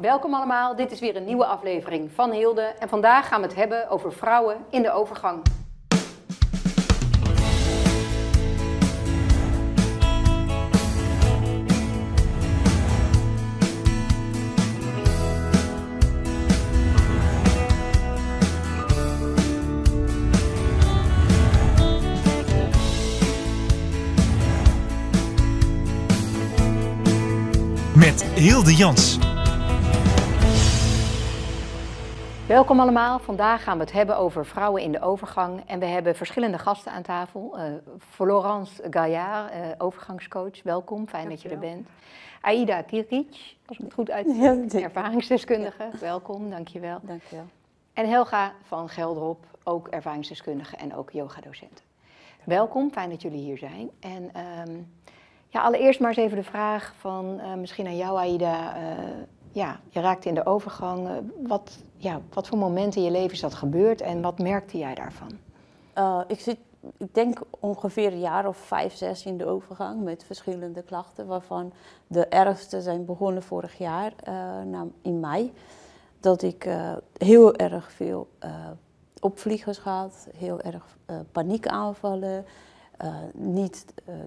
Welkom allemaal, dit is weer een nieuwe aflevering van Hilde. En vandaag gaan we het hebben over vrouwen in de overgang. Met Hilde Jans. Welkom allemaal, vandaag gaan we het hebben over vrouwen in de overgang. En we hebben verschillende gasten aan tafel. Eh, Florence Gaillard, eh, overgangscoach, welkom, fijn dat je er bent. Aida Kiric, als ik het goed uitspreek, Ja, ervaringsdeskundige, welkom, dankjewel. Dankjewel. En Helga van Gelderop, ook ervaringsdeskundige en ook yogadocent. Welkom, fijn dat jullie hier zijn. En ehm, ja, allereerst maar eens even de vraag van eh, misschien aan jou, Aida. Ja, je raakte in de overgang. Eh, wat, ja, wat voor momenten in je leven is dat gebeurd en wat merkte jij daarvan? Eh, ik zit, ik denk ongeveer een jaar of vijf, zes in de overgang met verschillende klachten, waarvan de ergste zijn begonnen vorig jaar eh, na- in mei. Dat ik heel erg veel opvliegers had, heel erg paniekaanvallen, niet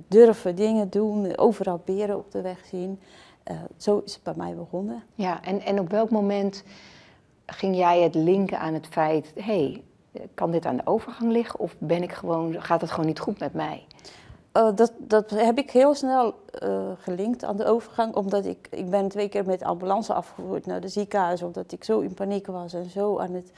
durven dingen doen, overal beren op de weg zien. Eh, zo is het bij mij begonnen. Ja, en, en op welk moment ging jij het linken aan het feit, hé, hey, kan dit aan de overgang liggen of ben ik gewoon, gaat het gewoon niet goed met mij? Eh, dat, dat heb ik heel snel eh, gelinkt aan de overgang, omdat ik, ik ben twee keer met ambulance afgevoerd naar de ziekenhuis, omdat ik zo in paniek was en zo aan het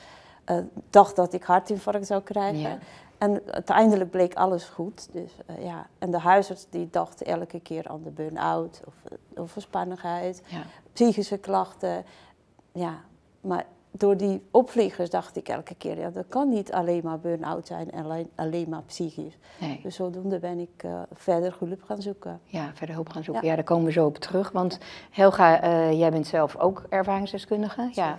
dacht dat ik hartinfarct zou krijgen. Ja. En uiteindelijk bleek alles goed. Dus, ja. En de huisarts die dacht elke keer aan de burn-out of, eh, of verspannigheid, Ja. psychische klachten. Ja, maar door die opvliegers dacht ik elke keer, ja, dat kan niet alleen maar burn-out zijn en alleen, alleen maar psychisch. Nee. Dus zodoende ben ik eh, verder hulp gaan zoeken. Ja, verder hulp gaan zoeken. Ja. daar komen we zo op terug. Want Helga, eh, jij bent zelf ook ervaringsdeskundige. Ja.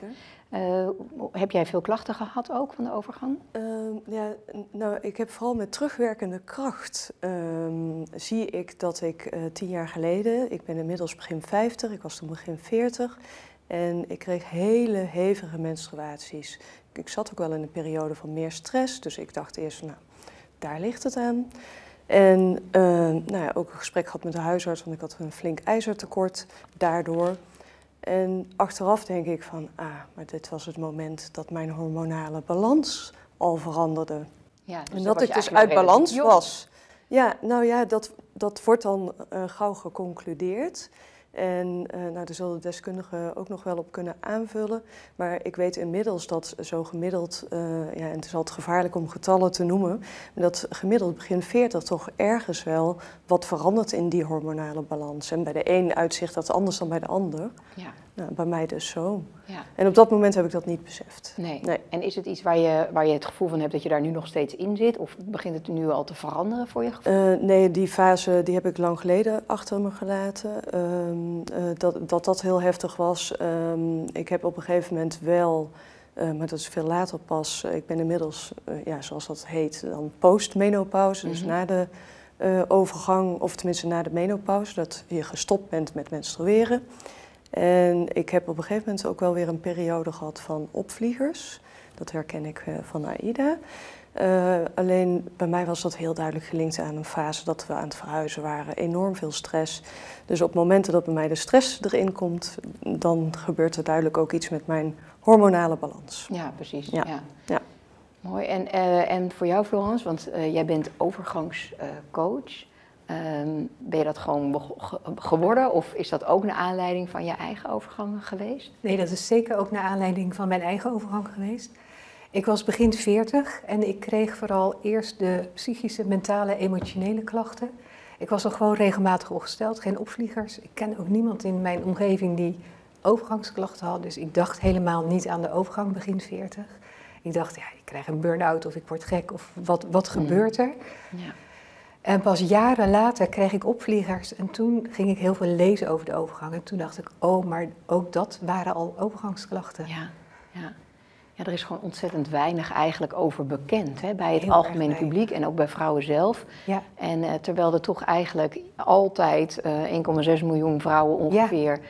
Eh, heb jij veel klachten gehad ook van de overgang? Ehm, ja, nou, ik heb vooral met terugwerkende kracht ehm, zie ik dat ik eh, tien jaar geleden, ik ben inmiddels begin 50, ik was toen begin 40, en ik kreeg hele hevige menstruaties. Ik zat ook wel in een periode van meer stress, dus ik dacht eerst, nou, daar ligt het aan. En eh, nou ja, ook een gesprek gehad met de huisarts, want ik had een flink ijzertekort daardoor. En achteraf denk ik van, ah, maar dit was het moment dat mijn hormonale balans al veranderde. Ja, en dat ik dus uit balans was. Ja, nou ja, dat, dat wordt dan eh, gauw geconcludeerd. En eh, nou, daar zullen de deskundigen ook nog wel op kunnen aanvullen. Maar ik weet inmiddels dat zo gemiddeld, eh, ja, en het is altijd gevaarlijk om getallen te noemen, dat gemiddeld begin 40 toch ergens wel wat verandert in die hormonale balans. En bij de een uitzicht dat anders dan bij de ander. Ja, Nou, bij mij dus zo. ja. En op dat moment heb ik dat niet beseft. Nee. Nee. En is het iets waar je, waar je het gevoel van hebt dat je daar nu nog steeds in zit? Of begint het nu al te veranderen voor je gevoel? Eh, nee, die fase die heb ik lang geleden achter me gelaten. Ehm, eh, dat, dat dat heel heftig was. Ehm, ik heb op een gegeven moment wel, eh, maar dat is veel later pas. ik ben inmiddels, ja, zoals dat heet, dan postmenopauze. Dus Mhm. na de overgang, of tenminste na de menopauze, dat je gestopt bent met menstrueren. En ik heb op een gegeven moment ook wel weer een periode gehad van opvliegers. Dat herken ik eh, van AIDA. Eh, alleen bij mij was dat heel duidelijk gelinkt aan een fase dat we aan het verhuizen waren. Enorm veel stress. Dus op momenten dat bij mij de stress erin komt, dan gebeurt er duidelijk ook iets met mijn hormonale balans. Ja, precies. Ja. Ja. Ja. Mooi. En, eh, en voor jou, Florence, want jij bent overgangscoach. Ehm, ben je dat gewoon ge- geworden of is dat ook naar aanleiding van je eigen overgangen geweest? Nee, dat is zeker ook naar aanleiding van mijn eigen overgang geweest. Ik was begin 40 en ik kreeg vooral eerst de psychische, mentale, emotionele klachten. Ik was al gewoon regelmatig ongesteld, geen opvliegers. Ik ken ook niemand in mijn omgeving die overgangsklachten had. Dus ik dacht helemaal niet aan de overgang begin 40. Ik dacht, ja, ik krijg een burn-out of ik word gek of wat, wat Mm. gebeurt er? Ja. En pas jaren later kreeg ik opvliegers en toen ging ik heel veel lezen over de overgang. En toen dacht ik, oh, maar ook dat waren al overgangsklachten. Ja, ja. ja, er is gewoon ontzettend weinig eigenlijk over bekend hè, bij het Heel algemene publiek en ook bij vrouwen zelf. Ja. En eh, terwijl er toch eigenlijk altijd eh 1,6 miljoen vrouwen ongeveer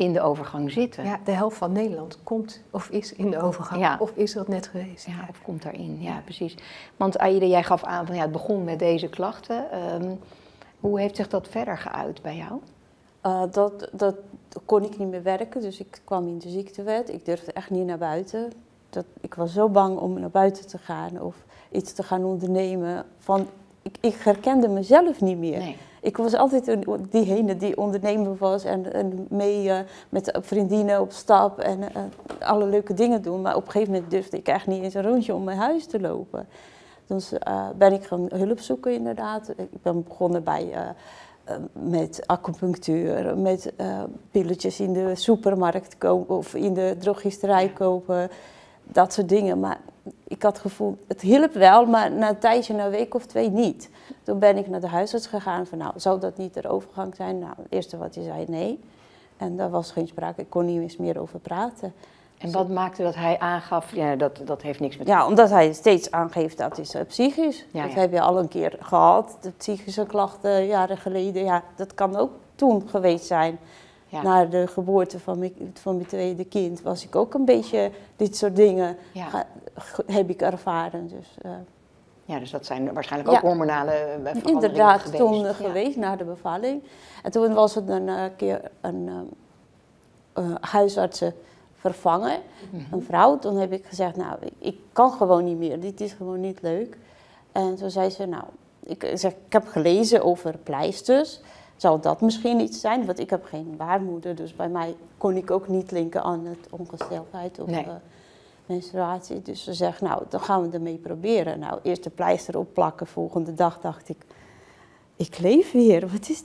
in de overgang zitten. Ja, de helft van Nederland komt of is in de overgang. Ja. Of is dat net geweest. Ja, of komt daarin, ja, precies. Want Aida, jij gaf aan van ja, het begon met deze klachten. Ehm, hoe heeft zich dat verder geuit bij jou? Uh, dat, dat kon ik niet meer werken, dus ik kwam in de ziektewet. Ik durfde echt niet naar buiten. Dat, ik was zo bang om naar buiten te gaan of iets te gaan ondernemen. Van, ik, ik herkende mezelf niet meer. Nee. Ik was altijd een, diegene die ondernemer was en, en mee uh, met vriendinnen op stap en uh, alle leuke dingen doen. Maar op een gegeven moment durfde ik echt niet eens een rondje om mijn huis te lopen. Dus uh, ben ik gaan hulp zoeken inderdaad. Ik ben begonnen bij, met acupunctuur, met pilletjes in de supermarkt kopen of in de drogisterij kopen. Dat soort dingen. Maar ik had het gevoel, het hielp wel, maar na een tijdje, na een week of twee niet. Toen ben ik naar de huisarts gegaan van, nou, zou dat niet de overgang zijn? Nou, het eerste wat hij zei, nee. En daar was geen sprake, ik kon niet eens meer over praten. En wat maakte dat hij aangaf, ja, dat, dat heeft niks met... Ja, omdat hij steeds aangeeft dat is uh, psychisch. Ja, dat ja. heb je al een keer gehad, de psychische klachten jaren geleden. Ja, dat kan ook toen geweest zijn. Ja. Na de geboorte van mijn, van mijn tweede kind was ik ook een beetje dit soort dingen Ja. ga- ge- heb ik ervaren. Dus, eh, Ja, dus dat zijn waarschijnlijk ook hormonale eh, veranderingen Inderdaad, geweest. toen eh, geweest na de bevalling. En toen was het een keer een eh, huisartsen vervangen, Mhm. een vrouw. Toen heb ik gezegd, nou, ik, ik kan gewoon niet meer, dit is gewoon niet leuk. En toen zei ze, nou, ik, zeg, ik heb gelezen over pleisters. Zou dat misschien iets zijn? Want ik heb geen baarmoeder, dus bij mij kon ik ook niet linken aan het ongesteldheid of Nee. eh, menstruatie. Dus ze zegt, nou, dan gaan we ermee proberen. Nou, eerst de pleister opplakken, volgende dag dacht ik, ik leef weer. Wat is,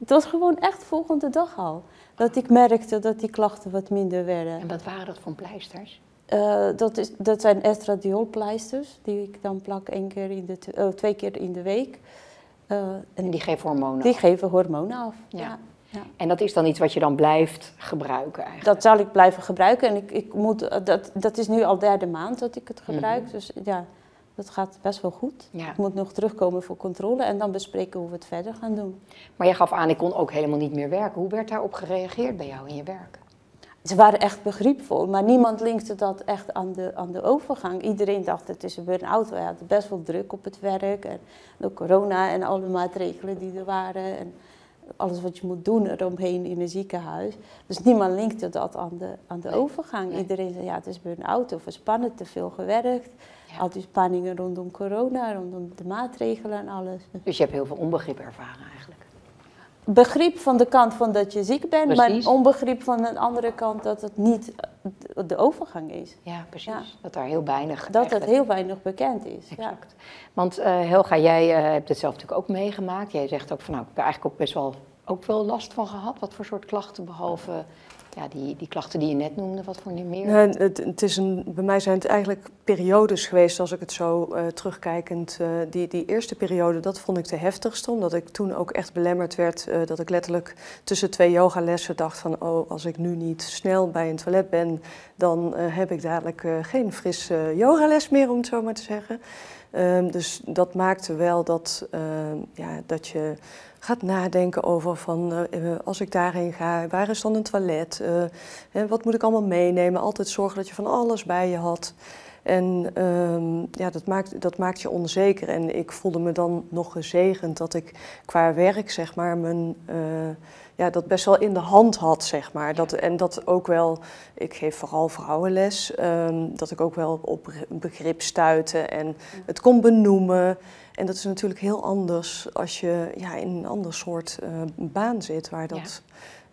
het was gewoon echt volgende dag al. Dat ik merkte dat die klachten wat minder werden. En wat waren dat voor pleisters? Eh, dat, is, dat zijn estradiolpleisters, die ik dan plak één keer in de, eh, twee keer in de week. Eh, En die geven hormonen die af. geven hormonen af. Ja. Ja. Ja. En dat is dan iets wat je dan blijft gebruiken eigenlijk? Dat zal ik blijven gebruiken. En ik, ik moet, eh, dat, dat is nu al derde maand dat ik het gebruik. Mhm. Dus ja, dat gaat best wel goed. Ja. Ik moet nog terugkomen voor controle en dan bespreken hoe we het verder gaan doen. Maar jij gaf aan, ik kon ook helemaal niet meer werken. Hoe werd daarop gereageerd bij jou in je werk? Ze waren echt begripvol, maar niemand linkte dat echt aan de, aan de overgang. Iedereen dacht het is een burn-out. Hij had best wel druk op het werk. En de corona en alle maatregelen die er waren. En alles wat je moet doen eromheen in een ziekenhuis. Dus niemand linkte dat aan de, aan de Nee, overgang. nee. Iedereen zei ja, het is burn-out of spannend, te veel gewerkt. Ja. Al die spanningen rondom corona, rondom de maatregelen en alles. Dus je hebt heel veel onbegrip ervaren eigenlijk. Begrip van de kant van dat je ziek bent, Precies. maar onbegrip van de andere kant dat het niet de overgang is. Ja, precies. Ja. Dat daar heel weinig Dat het heel weinig bekend is. Ja. Exact. Want eh, Helga, jij eh, hebt het zelf natuurlijk ook meegemaakt. Jij zegt ook van nou, ik heb er eigenlijk ook best wel, ook wel last van gehad. Wat voor soort klachten, behalve ja, die, die klachten die je net noemde, wat voor niet meer? Nee, het, het is een, bij mij zijn het eigenlijk periodes geweest, als ik het zo eh, terugkijkend. eh, die, die eerste periode, dat vond ik de heftigste, omdat ik toen ook echt belemmerd werd. eh, dat ik letterlijk tussen twee yogalessen dacht van, oh, als ik nu niet snel bij een toilet ben, dan heb ik dadelijk geen frisse yogales meer, om het zo maar te zeggen. Ehm, dus dat maakte wel dat, ehm, ja, dat je gaat nadenken over van eh, eh, als ik daarheen ga, waar is dan een toilet? Eh, wat moet ik allemaal meenemen? Altijd zorgen dat je van alles bij je had. En ehm, ja, dat maakt, dat maakt je onzeker. En ik voelde me dan nog gezegend dat ik qua werk, zeg maar, mijn, ja, dat best wel in de hand had, zeg maar. Dat, en dat ook wel, ik geef vooral vrouwenles, ehm, dat ik ook wel op begrip stuitte en het kon benoemen. En dat is natuurlijk heel anders als je ja, in een ander soort eh, baan zit, waar dat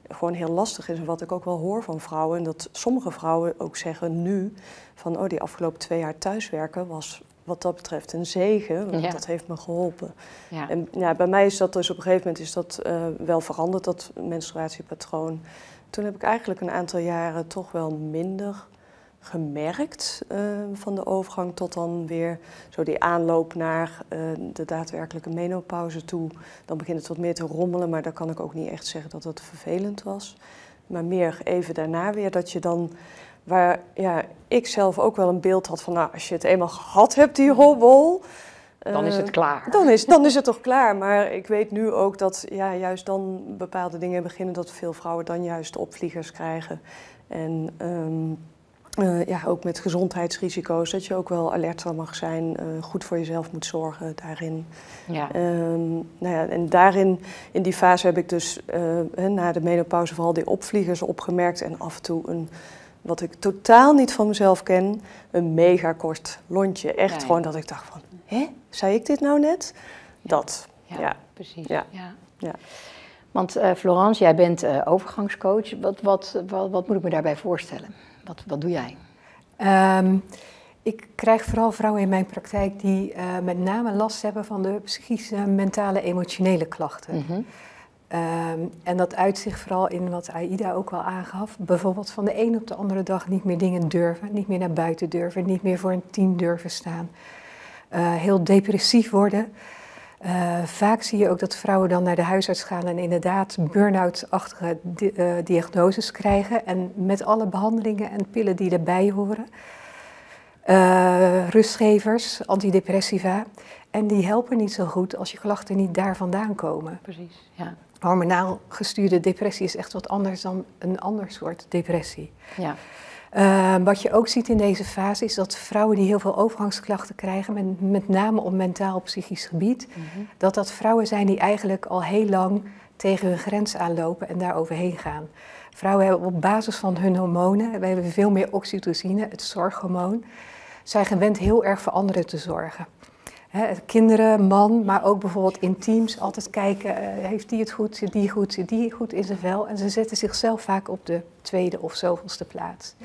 gewoon heel lastig is. En wat ik ook wel hoor van vrouwen, en dat sommige vrouwen ook zeggen nu, van oh, die afgelopen twee jaar thuiswerken was wat dat betreft een zegen, want Ja. dat heeft me geholpen. Ja. En ja, bij mij is dat dus op een gegeven moment is dat, eh, wel veranderd, dat menstruatiepatroon. Toen heb ik eigenlijk een aantal jaren toch wel minder gemerkt eh, van de overgang tot dan weer zo die aanloop naar eh, de daadwerkelijke menopauze toe. Dan begint het wat meer te rommelen, maar dan kan ik ook niet echt zeggen dat het vervelend was. Maar meer even daarna weer dat je dan, waar ja, ik zelf ook wel een beeld had van, nou, als je het eenmaal gehad hebt, die hobbel, Dan is het Eh, klaar. Dan is, dan is het toch klaar. Maar ik weet nu ook dat ja, juist dan bepaalde dingen beginnen, dat veel vrouwen dan juist opvliegers krijgen. En ehm, eh, ja, ook met gezondheidsrisico's, dat je ook wel alerter mag zijn, eh, goed voor jezelf moet zorgen daarin. Ja. Ehm, nou ja, en daarin, in die fase heb ik dus na de menopauze vooral die opvliegers opgemerkt en af en toe een, wat ik totaal niet van mezelf ken, een mega kort lontje. Echt Ja, ja. gewoon dat ik dacht van, hè, zei ik dit nou net? Dat, Ja, ja. precies. Ja. Ja. Ja. Want eh, Florence, jij bent eh, overgangscoach. Wat, wat, wat, wat moet ik me daarbij voorstellen? Wat, wat doe jij? Ehm, ik krijg vooral vrouwen in mijn praktijk die eh, met name last hebben van de psychische, mentale, emotionele klachten. Mhm. Ehm, en dat uit zich vooral in wat Aida ook al aangaf. Bijvoorbeeld van de een op de andere dag niet meer dingen durven, niet meer naar buiten durven, niet meer voor een team durven staan. Eh, heel depressief worden. Eh, vaak zie je ook dat vrouwen dan naar de huisarts gaan en inderdaad burn-out-achtige eh, diagnoses krijgen. En met alle behandelingen en pillen die erbij horen. Rustgevers, antidepressiva. En die helpen niet zo goed als je klachten niet daar vandaan komen. Precies. Ja. Hormonaal gestuurde depressie is echt wat anders dan een ander soort depressie. Ja. Uh, wat je ook ziet in deze fase is dat vrouwen die heel veel overgangsklachten krijgen, met, met name op mentaal-psychisch gebied, Mhm. dat dat vrouwen zijn die eigenlijk al heel lang tegen hun grens aanlopen en daar overheen gaan. Vrouwen hebben op basis van hun hormonen, we hebben veel meer oxytocine, het zorghormoon, zijn gewend heel erg voor anderen te zorgen. Kinderen, man, maar ook bijvoorbeeld in teams altijd kijken, eh, heeft die het goed, zit die goed, zit die goed in zijn vel. En ze zetten zichzelf vaak op de tweede of zoveelste plaats.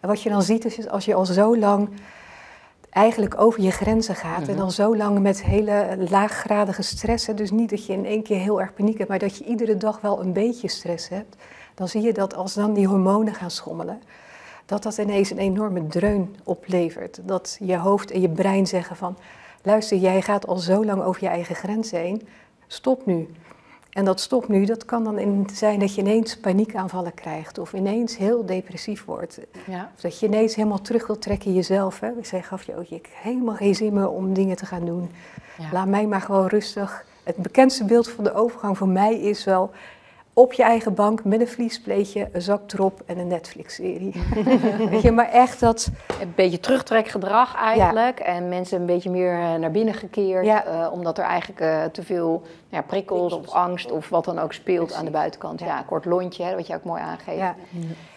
En wat je dan ziet is als je al zo lang eigenlijk over je grenzen gaat en dan zo lang met hele laaggradige stress, hè, dus niet dat je in één keer heel erg paniek hebt, maar dat je iedere dag wel een beetje stress hebt, dan zie je dat als dan die hormonen gaan schommelen, dat dat ineens een enorme dreun oplevert. Dat je hoofd en je brein zeggen van, luister, jij gaat al zo lang over je eigen grens heen, stop nu. En dat stop nu, dat kan dan in zijn dat je ineens paniekaanvallen krijgt of ineens heel depressief wordt. Ja. Of dat je ineens helemaal terug wilt trekken jezelf. Hè. Zij gaf je ook, je hebt helemaal geen zin meer om dingen te gaan doen. Ja. Laat mij maar gewoon rustig. Het bekendste beeld van de overgang voor mij is wel op je eigen bank met een vliespleetje, een zak drop en een Netflix-serie. Weet je, maar echt dat... Een beetje terugtrekgedrag eigenlijk. En mensen een beetje meer eh, naar binnen gekeerd. Ja. eh, omdat er eigenlijk eh, te veel ja, prikkels of angst of wat dan ook speelt aan de buitenkant. Ja, Ja. kort lontje, hè, wat je ook mooi aangeeft. Ja,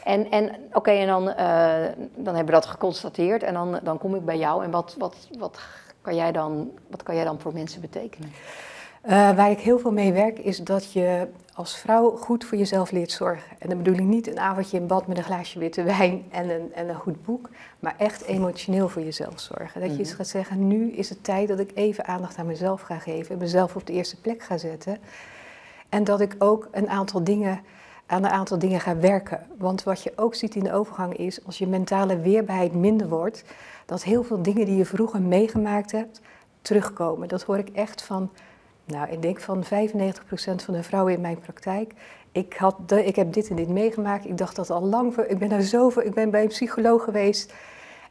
En, en oké, en dan, eh, dan hebben we dat geconstateerd. En dan, dan kom ik bij jou. En wat, wat, wat, kan jij dan, wat kan jij dan voor mensen betekenen? Eh, waar ik heel veel mee werk is dat je als vrouw goed voor jezelf leert zorgen. En dan bedoel ik niet een avondje in bad met een glaasje witte wijn en een, en een goed boek, maar echt emotioneel voor jezelf zorgen. Dat je eens gaat zeggen, nu is het tijd dat ik even aandacht aan mezelf ga geven en mezelf op de eerste plek ga zetten. En dat ik ook een aantal dingen, aan een aantal dingen ga werken. Want wat je ook ziet in de overgang is, als je mentale weerbaarheid minder wordt, dat heel veel dingen die je vroeger meegemaakt hebt, terugkomen. Dat hoor ik echt van nou, ik denk van 95% van de vrouwen in mijn praktijk. Ik, had de, ik heb dit en dit meegemaakt. Ik dacht dat al lang. voor- Ik ben er zoveel. Ik ben bij een psycholoog geweest.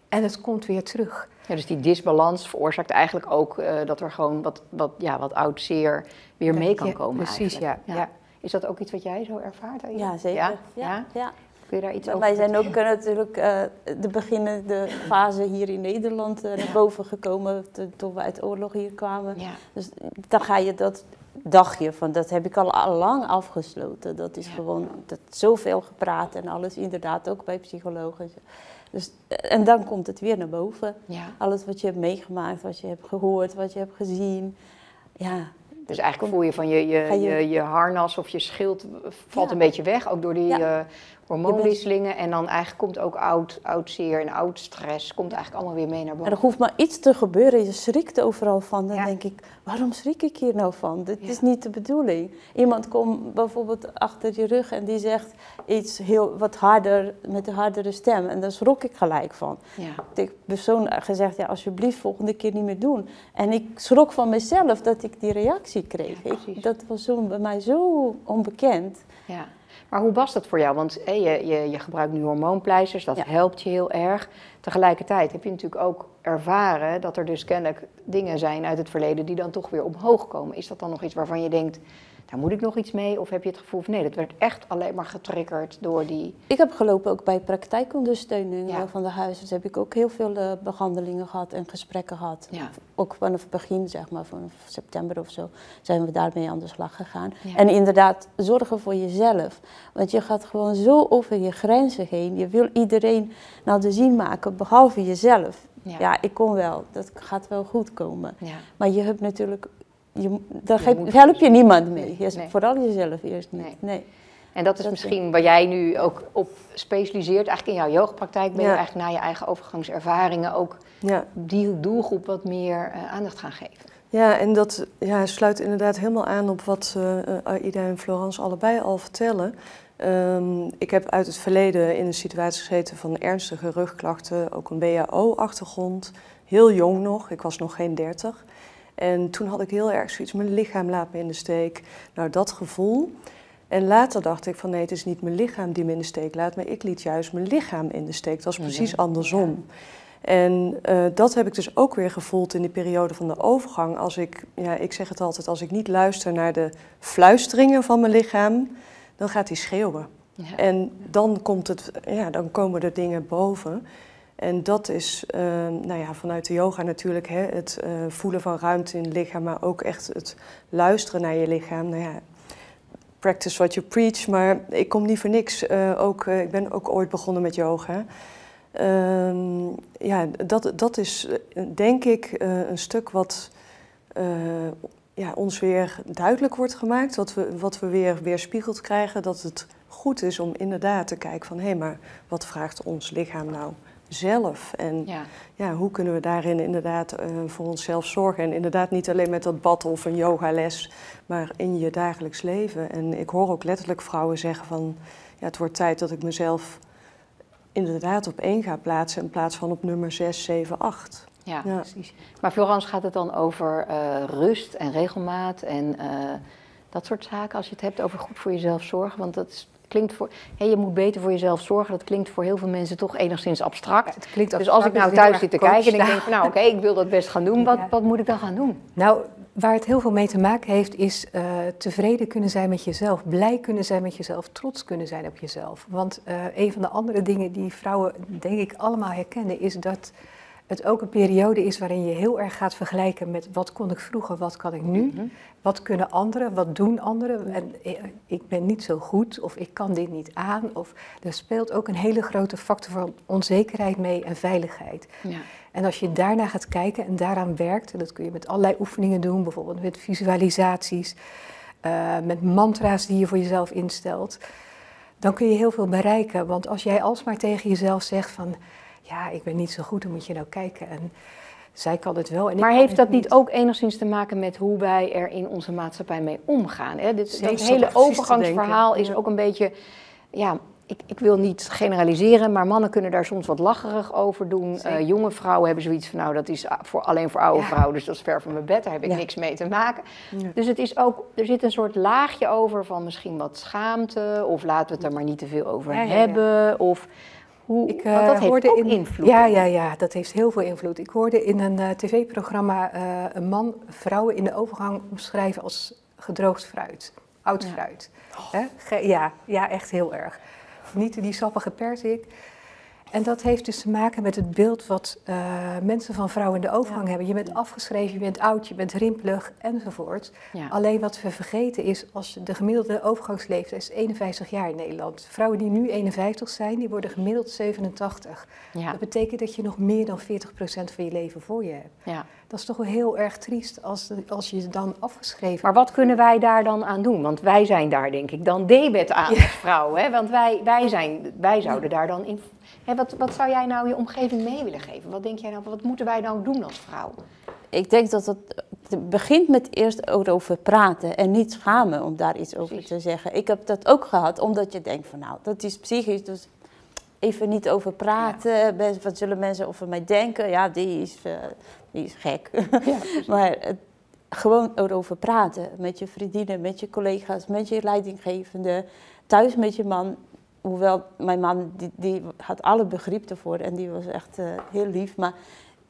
En het komt weer terug. Ja, dus die disbalans veroorzaakt eigenlijk ook eh, dat er gewoon wat, wat, ja, wat oud zeer weer mee kan Ja, komen. precies, ja, ja. Is dat ook iets wat jij zo ervaart? Ja, zeker. Ja? Ja, Ja? ja. Kun je daar iets Bij over mij zijn ook eh, natuurlijk eh, de beginnende fase hier in Nederland eh, naar boven gekomen te- toen we uit oorlog hier kwamen. Ja. Dus dan ga je dat dagje van, dat heb ik al, al lang afgesloten. Dat is Ja. gewoon dat zoveel gepraat en alles, inderdaad ook bij psychologen. Dus, en dan komt het weer naar boven. Ja. Alles wat je hebt meegemaakt, wat je hebt gehoord, wat je hebt gezien. Ja, Dus eigenlijk voel je van je, je, je- je, harnas of je schild valt Ja. een beetje weg, ook door die Ja. eh, hormoonwisselingen. En dan eigenlijk komt ook oud, oud zeer en oud stress, komt eigenlijk allemaal weer mee naar En boven. er hoeft maar iets te gebeuren, je schrikt overal van. Dan Ja. denk ik, waarom schrik ik hier nou van? Dit Ja. is niet de bedoeling. Iemand komt bijvoorbeeld achter je rug en die zegt iets heel wat harder, met een hardere stem. En daar schrok ik gelijk van. Ja. De persoon gezegd, ja, alsjeblieft volgende keer niet meer doen. En ik schrok van mezelf dat ik die reactie kreeg. Ja, Ik- dat was zo, bij mij zo onbekend. Ja. Maar hoe was dat voor jou? Want je, je, je gebruikt nu hormoonpleisters, dat helpt je heel erg. Tegelijkertijd heb je natuurlijk ook ervaren dat er dus kennelijk dingen zijn uit het verleden die dan toch weer omhoog komen. Is dat dan nog iets waarvan je denkt, daar moet ik nog iets mee? Of heb je het gevoel van nee, dat werd echt alleen maar getriggerd door die... Ik heb gelopen ook bij praktijkondersteuning van de huisarts. Heb ik ook heel veel uh, behandelingen gehad en gesprekken gehad. Ja. Ook vanaf het begin, zeg maar, vanaf september of zo, zijn we daarmee aan de slag gegaan. En inderdaad, zorgen voor jezelf. Want je gaat gewoon zo over je grenzen heen. Je wil iedereen naar de zin maken, behalve jezelf. Ja. ja, ik kom wel. Dat gaat wel goed komen. Maar je hebt natuurlijk je, daar help je niemand mee. Vooral jezelf eerst niet. Nee. En dat is misschien waar jij nu ook op specialiseert. Eigenlijk in jouw yogapraktijk ben je eigenlijk naar je eigen overgangservaringen ook die doelgroep wat meer uh, aandacht gaan geven. Ja, en dat ja, sluit inderdaad helemaal aan op wat uh, Aida en Florence allebei al vertellen. Um, ik heb uit het verleden in een situatie gezeten van ernstige rugklachten, ook een BAO-achtergrond. Heel jong nog, ik was nog geen dertig. En toen had ik heel erg zoiets, mijn lichaam laat me in de steek. Nou, dat gevoel. En later dacht ik van nee, het is niet mijn lichaam die me in de steek laat, maar ik liet juist mijn lichaam in de steek. Dat was precies andersom. En uh, dat heb ik dus ook weer gevoeld in die periode van de overgang. Als ik, ja, ik zeg het altijd, als ik niet luister naar de fluisteringen van mijn lichaam, dan gaat hij schreeuwen. Ja. En dan, komt het, ja, dan komen er dingen boven. En dat is uh, nou ja, vanuit de yoga natuurlijk hè, het uh, voelen van ruimte in het lichaam, maar ook echt het luisteren naar je lichaam. Nou ja, practice what you preach, maar ik kom niet voor niks. Uh, ook, ik ben ook ooit begonnen met yoga. Ehm, ja, dat, dat is denk ik een stuk wat ja, ons weer duidelijk wordt gemaakt, wat we, wat we weer weerspiegeld krijgen, dat het goed is om inderdaad te kijken van hé, hey, maar wat vraagt ons lichaam nou? Zelf. En ja. ja hoe kunnen we daarin inderdaad uh, voor onszelf zorgen? En inderdaad niet alleen met dat bad of een yogales, maar in je dagelijks leven. En ik hoor ook letterlijk vrouwen zeggen van... Ja, het wordt tijd dat ik mezelf inderdaad op één ga plaatsen... in plaats van op nummer 6, 7, 8. Ja, precies. Maar Florence gaat het dan over uh, rust en regelmaat en uh, dat soort zaken. Als je het hebt over goed voor jezelf zorgen, want dat is klinkt voor, hey, je moet beter voor jezelf zorgen. Dat klinkt voor heel veel mensen toch enigszins abstract. het klinkt dus als ik nou thuis zit te kijken en ik denk van nou oké, ik wil dat best gaan doen. Wat, wat moet ik dan gaan doen? Nou, waar het heel veel mee te maken heeft is uh, tevreden kunnen zijn met jezelf. Blij kunnen zijn met jezelf. Trots kunnen zijn op jezelf. Want uh, een van de andere dingen die vrouwen denk ik allemaal herkennen is dat het ook een periode is waarin je heel erg gaat vergelijken met wat kon ik vroeger, wat kan ik nu, mhm. wat kunnen anderen, wat doen anderen en eh, ik ben niet zo goed of ik kan dit niet aan. Of, er speelt ook een hele grote factor van onzekerheid mee en veiligheid. Ja. En als je daarna gaat kijken en daaraan werkt, en dat kun je met allerlei oefeningen doen, bijvoorbeeld met visualisaties, uh, met mantra's die je voor jezelf instelt, dan kun je heel veel bereiken. Want als jij alsmaar tegen jezelf zegt van ja, ik ben niet zo goed, dan moet je nou kijken. En zij kan het wel. En maar heeft dat niet ook enigszins te maken met hoe wij er in onze maatschappij mee omgaan? Hè? Dit, dat hele overgangsverhaal is ook een beetje, ja, ik, ik, wil niet generaliseren, maar mannen kunnen daar soms wat lacherig over doen. Uh, jonge vrouwen hebben zoiets van, nou, dat is voor, alleen voor oude vrouwen, dus dat is ver van mijn bed, daar heb ik niks mee te maken. Dus het is ook, er zit een soort laagje over van misschien wat schaamte, of laten we het er maar niet te veel over hebben. Of hoe, ik, uh, dat hoorde in, invloed. Ja, ja, ja, dat heeft heel veel invloed. Ik hoorde in een uh, tv-programma uh, een man vrouwen in de overgang omschrijven als gedroogd fruit, oud fruit. Oh. ja, ja, echt heel erg. Niet die sappige perzik. En dat heeft dus te maken met het beeld wat uh, mensen van vrouwen in de overgang hebben. Je bent afgeschreven, je bent oud, je bent rimpelig enzovoort. Alleen wat we vergeten is, als de gemiddelde overgangsleeftijd is 51 jaar in Nederland. Vrouwen die nu 51 zijn, die worden gemiddeld 87. Dat betekent dat je nog meer dan 40% van je leven voor je hebt. Ja. Dat is toch wel heel erg triest als, als je dan afgeschreven Maar wat kunnen wij daar dan aan doen? Want wij zijn daar denk ik dan debet aan als vrouw. Hè? Want wij, wij, zijn, wij zouden daar dan in wat, wat zou jij nou je omgeving mee willen geven? Wat denk jij nou, wat moeten wij nou doen als vrouw? Ik denk dat het, begint met eerst over praten en niet schamen om daar iets over te zeggen. Ik heb dat ook gehad, omdat je denkt van nou, dat is psychisch, dus even niet over praten. Wat zullen mensen over mij denken? Ja, die is, uh, die is gek. Ja, maar gewoon erover praten. Met je vriendinnen, met je collega's, met je leidinggevende. Thuis met je man. Hoewel mijn man, die, die had alle begrip ervoor en die was echt eh, heel lief. Maar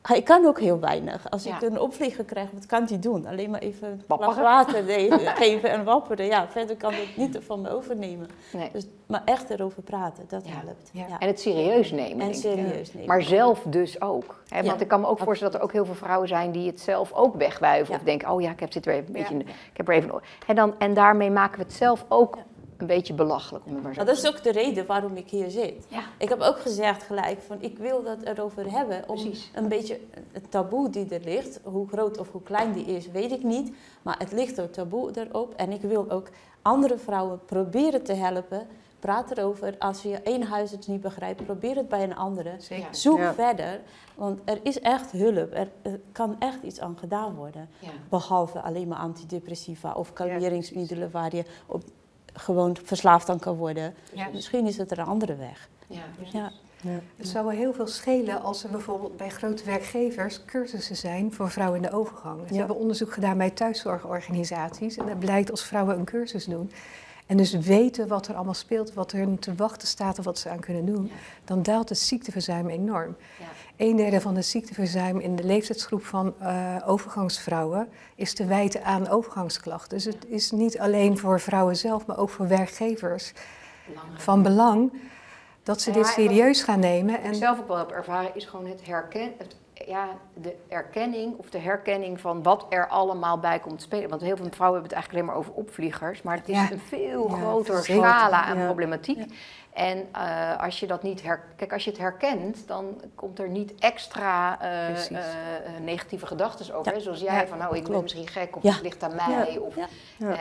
hij kan ook heel weinig. Als Ja. ik een opvlieger krijg, wat kan hij doen? Alleen maar even water geven en wapperen. Ja, verder kan het niet van me overnemen. Nee. Dus, maar echt erover praten, dat Ja. helpt. Ja. En het serieus nemen. En serieus nemen. Maar zelf dus ook. Hè? Want ik kan me ook voorstellen dat er ook heel veel vrouwen zijn die het zelf ook wegwuiven. Of denken, oh ja, ik heb dit weer even een beetje. Ik heb er even. En, dan, en daarmee maken we het zelf ook een beetje belachelijk. Om het maar zo dat is ook de reden waarom ik hier zit. Ja. Ik heb ook gezegd gelijk van ik wil dat erover hebben. Om Precies. een beetje het taboe die er ligt, hoe groot of hoe klein die is, weet ik niet. Maar het ligt er taboe erop. En ik wil ook andere vrouwen proberen te helpen. Praat erover. Als je één huisarts niet begrijpt, probeer het bij een andere. Zeker. Zoek Ja. verder, want er is echt hulp. Er, er kan echt iets aan gedaan worden. Ja. Behalve alleen maar antidepressiva of kalmeringsmiddelen waar je op gewoon verslaafd aan kan worden. Ja. Misschien is het er een andere weg. Ja. Ja. Het zou wel heel veel schelen als er bijvoorbeeld bij grote werkgevers cursussen zijn voor vrouwen in de overgang. Ze Ja. hebben onderzoek gedaan bij thuiszorgorganisaties en het blijkt als vrouwen een cursus doen en dus weten wat er allemaal speelt, wat er te wachten staat of wat ze aan kunnen doen, Ja. dan daalt het ziekteverzuim enorm. Een derde van de ziekteverzuim in de leeftijdsgroep van eh, overgangsvrouwen is te wijten aan overgangsklachten. Dus het is niet alleen voor vrouwen zelf, maar ook voor werkgevers Belangrijk. van belang dat ze Ja, dit en wat- serieus gaan nemen. Wat ik En zelf ook wel heb ervaren, is gewoon het herken, het, ja, de erkenning of de herkenning van wat er allemaal bij komt spelen. Want heel veel vrouwen hebben het eigenlijk alleen maar over opvliegers, maar het is Ja. een veel Ja, groter scala aan Ja. problematiek. En eh, als je dat niet her, kijk, als je het herkent, dan komt er niet extra eh, eh, negatieve gedachten over. Ja. Zoals jij Ja, van, nou, ik ben klopt. misschien gek of Ja. het ligt aan mij. Of,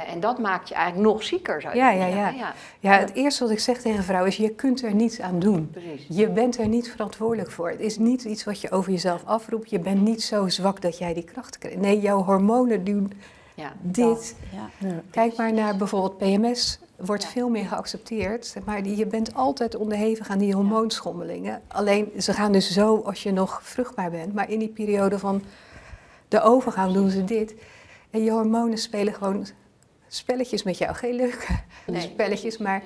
en dat maakt je eigenlijk nog zieker, zou je Ja, ja, ja. Ja, het eerste wat ik zeg tegen vrouwen is: je kunt er niets aan doen. precies. Je bent er niet verantwoordelijk voor. Het is niet iets wat je over jezelf afroept. Je bent niet zo zwak dat jij die kracht krijgt. Nee, jouw hormonen doen dit. Kijk maar naar bijvoorbeeld PMS. Wordt Ja. veel meer geaccepteerd. Maar die- je bent altijd onderhevig aan die hormoonschommelingen. Alleen ze gaan dus zo als je nog vruchtbaar bent. Maar in die periode van de overgang doen ze dit. En je hormonen spelen gewoon spelletjes met jou. Geen leuke Nee. spelletjes, maar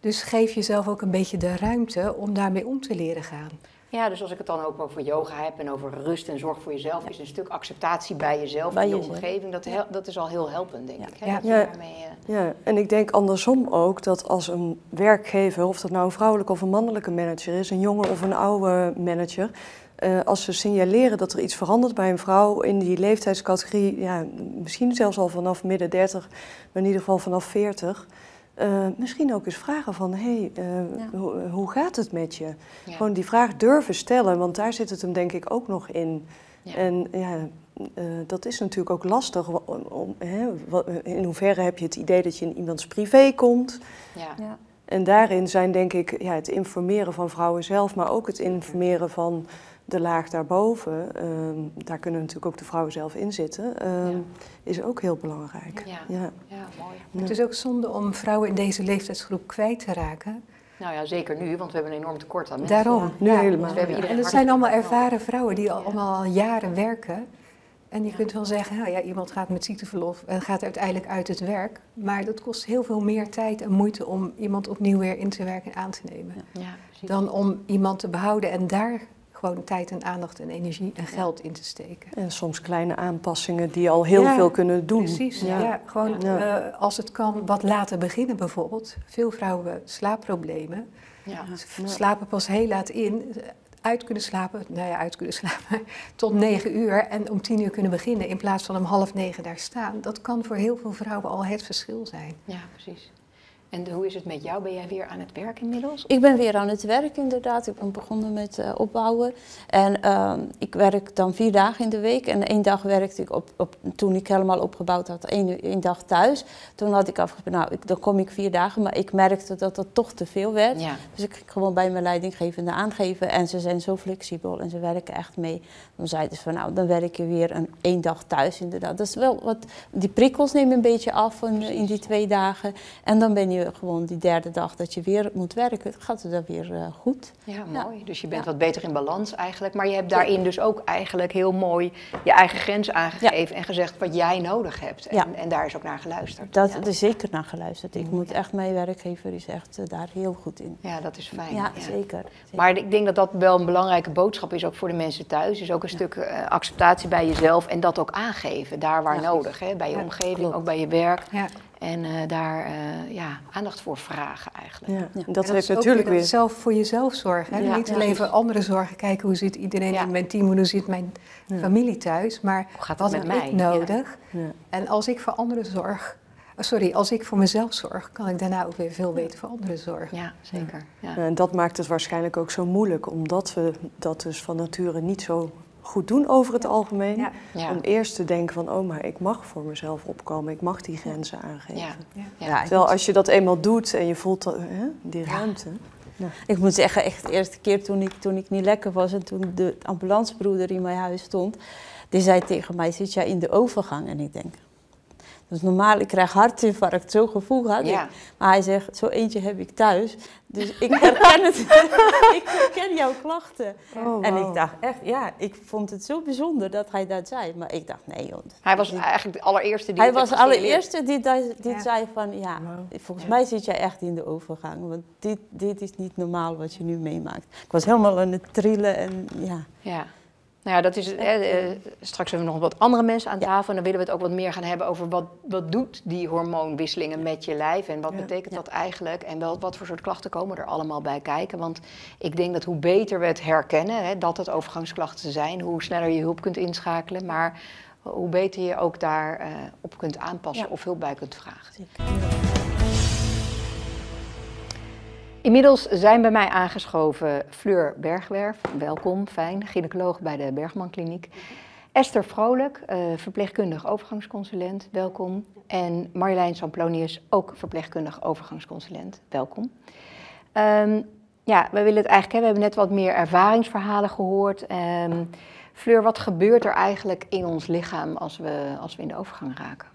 dus geef jezelf ook een beetje de ruimte om daarmee om te leren gaan. Ja, dus als ik het dan ook over yoga heb en over rust en zorg voor jezelf, is een stuk acceptatie bij jezelf Bij en je omgeving. Dat, hel- dat is al heel helpend, denk Ja. ik. Hè? Ja. Ja. daarmee, eh, Ja, en ik denk andersom ook dat als een werkgever, of dat nou een vrouwelijke of een mannelijke manager is, een jonge of een oude manager, eh, als ze signaleren dat er iets verandert bij een vrouw in die leeftijdscategorie, ja, misschien zelfs al vanaf midden 30, maar in ieder geval vanaf 40, eh, misschien ook eens vragen van, hé, hey, eh, Ja. hoe, hoe gaat het met je? ja. Gewoon die vraag durven stellen, want daar zit het hem denk ik ook nog in. Ja. En ja, eh, dat is natuurlijk ook lastig. Om, om, hè, in hoeverre heb je het idee dat je in iemands privé komt? ja. Ja. En daarin zijn denk ik ja, het informeren van vrouwen zelf, maar ook het informeren van de laag daarboven. ehm, daar kunnen natuurlijk ook de vrouwen zelf in zitten. ehm, Ja. Is ook heel belangrijk. Ja. Ja. ja, mooi. Ja. Het is ook zonde om vrouwen in deze leeftijdsgroep kwijt te raken. Nou ja, zeker nu, want we hebben een enorm tekort aan mensen. Daarom. Nu ja. helemaal. Dus we hebben ja. iedereen En het hard- zijn allemaal ervaren vrouwen die al, Ja. allemaal al jaren werken. En je Ja. kunt wel zeggen, nou ja, iemand gaat met ziekteverlof en gaat uiteindelijk uit het werk. Maar dat kost heel veel meer tijd en moeite om iemand opnieuw weer in te werken en aan te nemen. Dan om iemand te behouden en daar gewoon tijd en aandacht en energie en geld in te steken. En soms kleine aanpassingen die al heel Ja, veel kunnen doen. Precies, ja. gewoon Ja. eh, als het kan wat laten beginnen bijvoorbeeld. Veel vrouwen slaapproblemen. ja. Ze slapen pas heel laat in. Uit kunnen slapen, nou ja, uit kunnen slapen tot negen uur en om tien uur kunnen beginnen in plaats van om half negen daar staan. Dat kan voor heel veel vrouwen al het verschil zijn. ja, precies. En hoe is het met jou? Ben jij weer aan het werk inmiddels? Ik ben weer aan het werk inderdaad. Ik ben begonnen met eh, opbouwen. En ehm, ik werk dan vier dagen in de week. En één dag werkte ik op, op toen ik helemaal opgebouwd had, één, één dag thuis. Toen had ik afgesproken, nou, ik, dan kom ik vier dagen. Maar ik merkte dat dat toch te veel werd. Ja. Dus ik ging gewoon bij mijn leidinggevende aangeven. En ze zijn zo flexibel en ze werken echt mee. Dan zeiden ze van, nou, dan werk je weer een één dag thuis inderdaad. Dat is wel wat, die prikkels nemen een beetje af van, eh, in die twee dagen. En dan ben je je gewoon die derde dag dat je weer moet werken, gaat het dan weer eh, goed. Ja, Ja. mooi. Dus je bent Ja. wat beter in balans eigenlijk. Maar je hebt daarin dus ook eigenlijk heel mooi je eigen grens aangegeven en gezegd wat jij nodig hebt. En, en daar is ook naar geluisterd. Dat ja. is zeker naar geluisterd. Ik moet echt, mijn werkgever is echt eh, daar heel goed in. ja, dat is fijn. Ja, zeker. zeker. Maar ik denk dat dat wel een belangrijke boodschap is, ook voor de mensen thuis. Dus ook een stuk eh, acceptatie bij jezelf en dat ook aangeven, daar waar nodig. Hè? Bij je omgeving, klopt. ook bij je werk. Ja. En eh, daar eh, ja, aandacht voor vragen eigenlijk. Ja. Dat En heeft is ook natuurlijk weer weer... dat zelf voor jezelf zorgen. Hè? Ja, Niet ja, alleen voor andere zorgen, kijken hoe zit iedereen Ja. in mijn team, hoe zit mijn familie thuis. Maar Hoe gaat het wat met heb mij? ik nodig? Ja. En als ik voor anderen zorg, oh, sorry, als ik voor mezelf zorg, kan ik daarna ook weer veel beter voor anderen zorgen. Ja, zeker. Ja. En dat maakt het waarschijnlijk ook zo moeilijk, omdat we dat dus van nature niet zo goed doen over het algemeen. Ja. Ja. Om eerst te denken van, oh, maar ik mag voor mezelf opkomen, ik mag die grenzen aangeven. Ja. Terwijl als je dat eenmaal doet en je voelt dat, hè, die ruimte. Ik moet zeggen, echt de eerste keer toen ik, toen ik niet lekker was en toen de ambulancebroeder in mijn huis stond, die zei tegen mij, zit jij in de overgang? En ik denk, is normaal, ik krijg hartinfarct, zo'n gevoel had Ja. ik. Maar hij zegt, zo eentje heb ik thuis, dus ik herken het, ik herken jouw klachten. Oh, En ik dacht echt, ja, ik vond het zo bijzonder dat hij dat zei. Maar ik dacht, nee joh. Hij was eigenlijk de allereerste die Hij was de allereerste die, die Ja. zei van, ja, volgens mij zit jij echt in de overgang. Want dit, dit is niet normaal wat je nu meemaakt. Ik was helemaal aan het trillen en ja. Nou ja, dat is, hè, eh, straks hebben we nog wat andere mensen aan tafel. En dan willen we het ook wat meer gaan hebben over wat, wat doet die hormoonwisselingen met je lijf. En wat betekent dat eigenlijk? En wel, wat voor soort klachten komen er allemaal bij kijken. Want ik denk dat hoe beter we het herkennen, hè, dat het overgangsklachten zijn, hoe sneller je hulp kunt inschakelen. Maar hoe beter je ook daar eh, op kunt aanpassen of hulp bij kunt vragen. Zeker. Inmiddels zijn bij mij aangeschoven Fleur Bergwerf, welkom, fijn, gynaecoloog bij de Bergman Kliniek. Esther Vrolijk, eh, verpleegkundig overgangsconsulent, welkom. En Marjolein Samplonius, ook verpleegkundig overgangsconsulent, welkom. Ehm, ja, we willen het eigenlijk hebben, we hebben net wat meer ervaringsverhalen gehoord. Ehm, Fleur, wat gebeurt er eigenlijk in ons lichaam als we, als we in de overgang raken?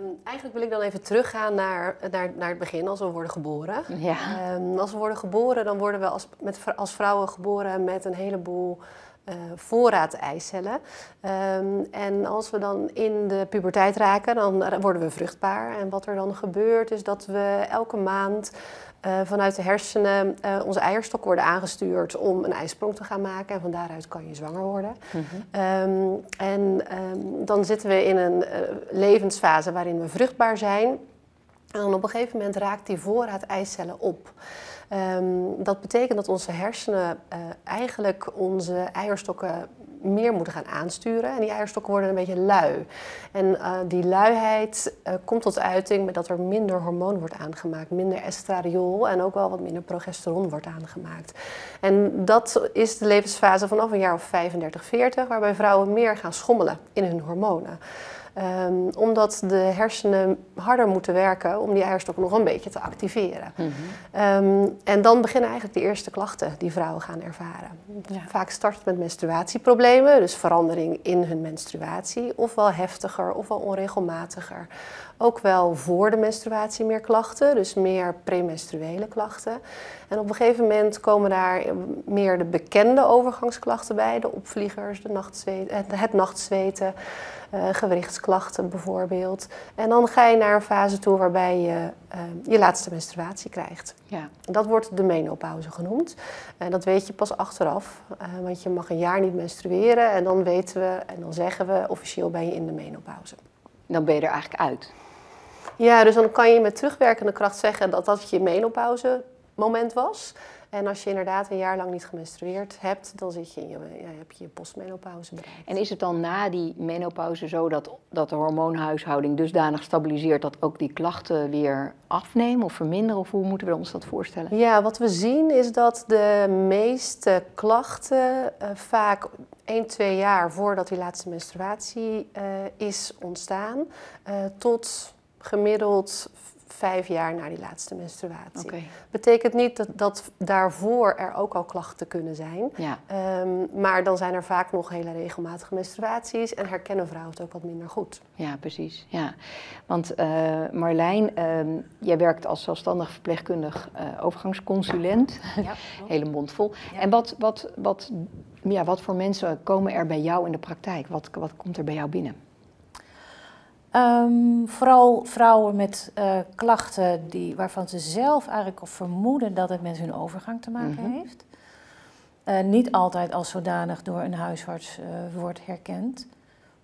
Ehm, eigenlijk wil ik dan even teruggaan naar, naar, naar het begin, als we worden geboren. Ja, Ehm, als we worden geboren, dan worden we als, met, als vrouwen geboren met een heleboel eh, voorraad eicellen. Ehm, en als we dan in de puberteit raken, dan worden we vruchtbaar. En wat er dan gebeurt, is dat we elke maand eh, vanuit de hersenen eh, onze eierstok worden aangestuurd om een eisprong te gaan maken. En van daaruit kan je zwanger worden. Ehm, en ehm, dan zitten we in een eh, levensfase waarin we vruchtbaar zijn. En dan op een gegeven moment raakt die voorraad eicellen op. Ehm, dat betekent dat onze hersenen eh, eigenlijk onze eierstokken meer moeten gaan aansturen. En die eierstokken worden een beetje lui. En eh, die luiheid eh, komt tot uiting met dat er minder hormoon wordt aangemaakt. Minder estradiol en ook wel wat minder progesteron wordt aangemaakt. En dat is de levensfase vanaf een jaar of 35, 40, waarbij vrouwen meer gaan schommelen in hun hormonen. Ehm, omdat de hersenen harder moeten werken om die eierstokken nog een beetje te activeren. Ehm, en dan beginnen eigenlijk de eerste klachten die vrouwen gaan ervaren. Ja. Vaak start het met menstruatieproblemen, dus verandering in hun menstruatie, ofwel heftiger ofwel onregelmatiger. Ook wel voor de menstruatie meer klachten, dus meer premenstruele klachten. En op een gegeven moment komen daar meer de bekende overgangsklachten bij, de opvliegers, de nachtzweet, het, nachtzweten, eh, gewrichtsklachten bijvoorbeeld. En dan ga je naar een fase toe waarbij je eh, je laatste menstruatie krijgt. ja. Dat wordt de menopauze genoemd. En dat weet je pas achteraf, eh, want je mag een jaar niet menstrueren en dan weten we en dan zeggen we officieel ben je in de menopauze. dan ben je er eigenlijk uit. Ja, dus dan kan je met terugwerkende kracht zeggen dat dat je menopauze moment was. En als je inderdaad een jaar lang niet gemenstrueerd hebt, dan zit je in je, ja, heb je je postmenopauze bereikt. En is het dan na die menopauze zo dat, dat de hormoonhuishouding dusdanig stabiliseert dat ook die klachten weer afnemen of verminderen? Of hoe moeten we ons dat voorstellen? Ja, wat we zien is dat de meeste klachten eh, vaak 1, 2 jaar voordat die laatste menstruatie eh, is ontstaan, eh, tot gemiddeld vijf jaar na die laatste menstruatie. Betekent niet dat, dat daarvoor er ook al klachten kunnen zijn. Ja. Ehm, maar dan zijn er vaak nog hele regelmatige menstruaties en herkennen vrouwen het ook wat minder goed. Ja, precies. Ja. Want eh, Marlijn, ehm, jij werkt als zelfstandig verpleegkundig eh, overgangsconsulent. Ja, Hele mond vol. Ja. En wat, wat, wat, ja, wat voor mensen komen er bij jou in de praktijk? Wat, wat komt er bij jou binnen? Ehm, vooral vrouwen met eh, klachten die, waarvan ze zelf eigenlijk vermoeden dat het met hun overgang te maken Mhm. heeft. Eh, niet altijd als zodanig door een huisarts eh, wordt herkend.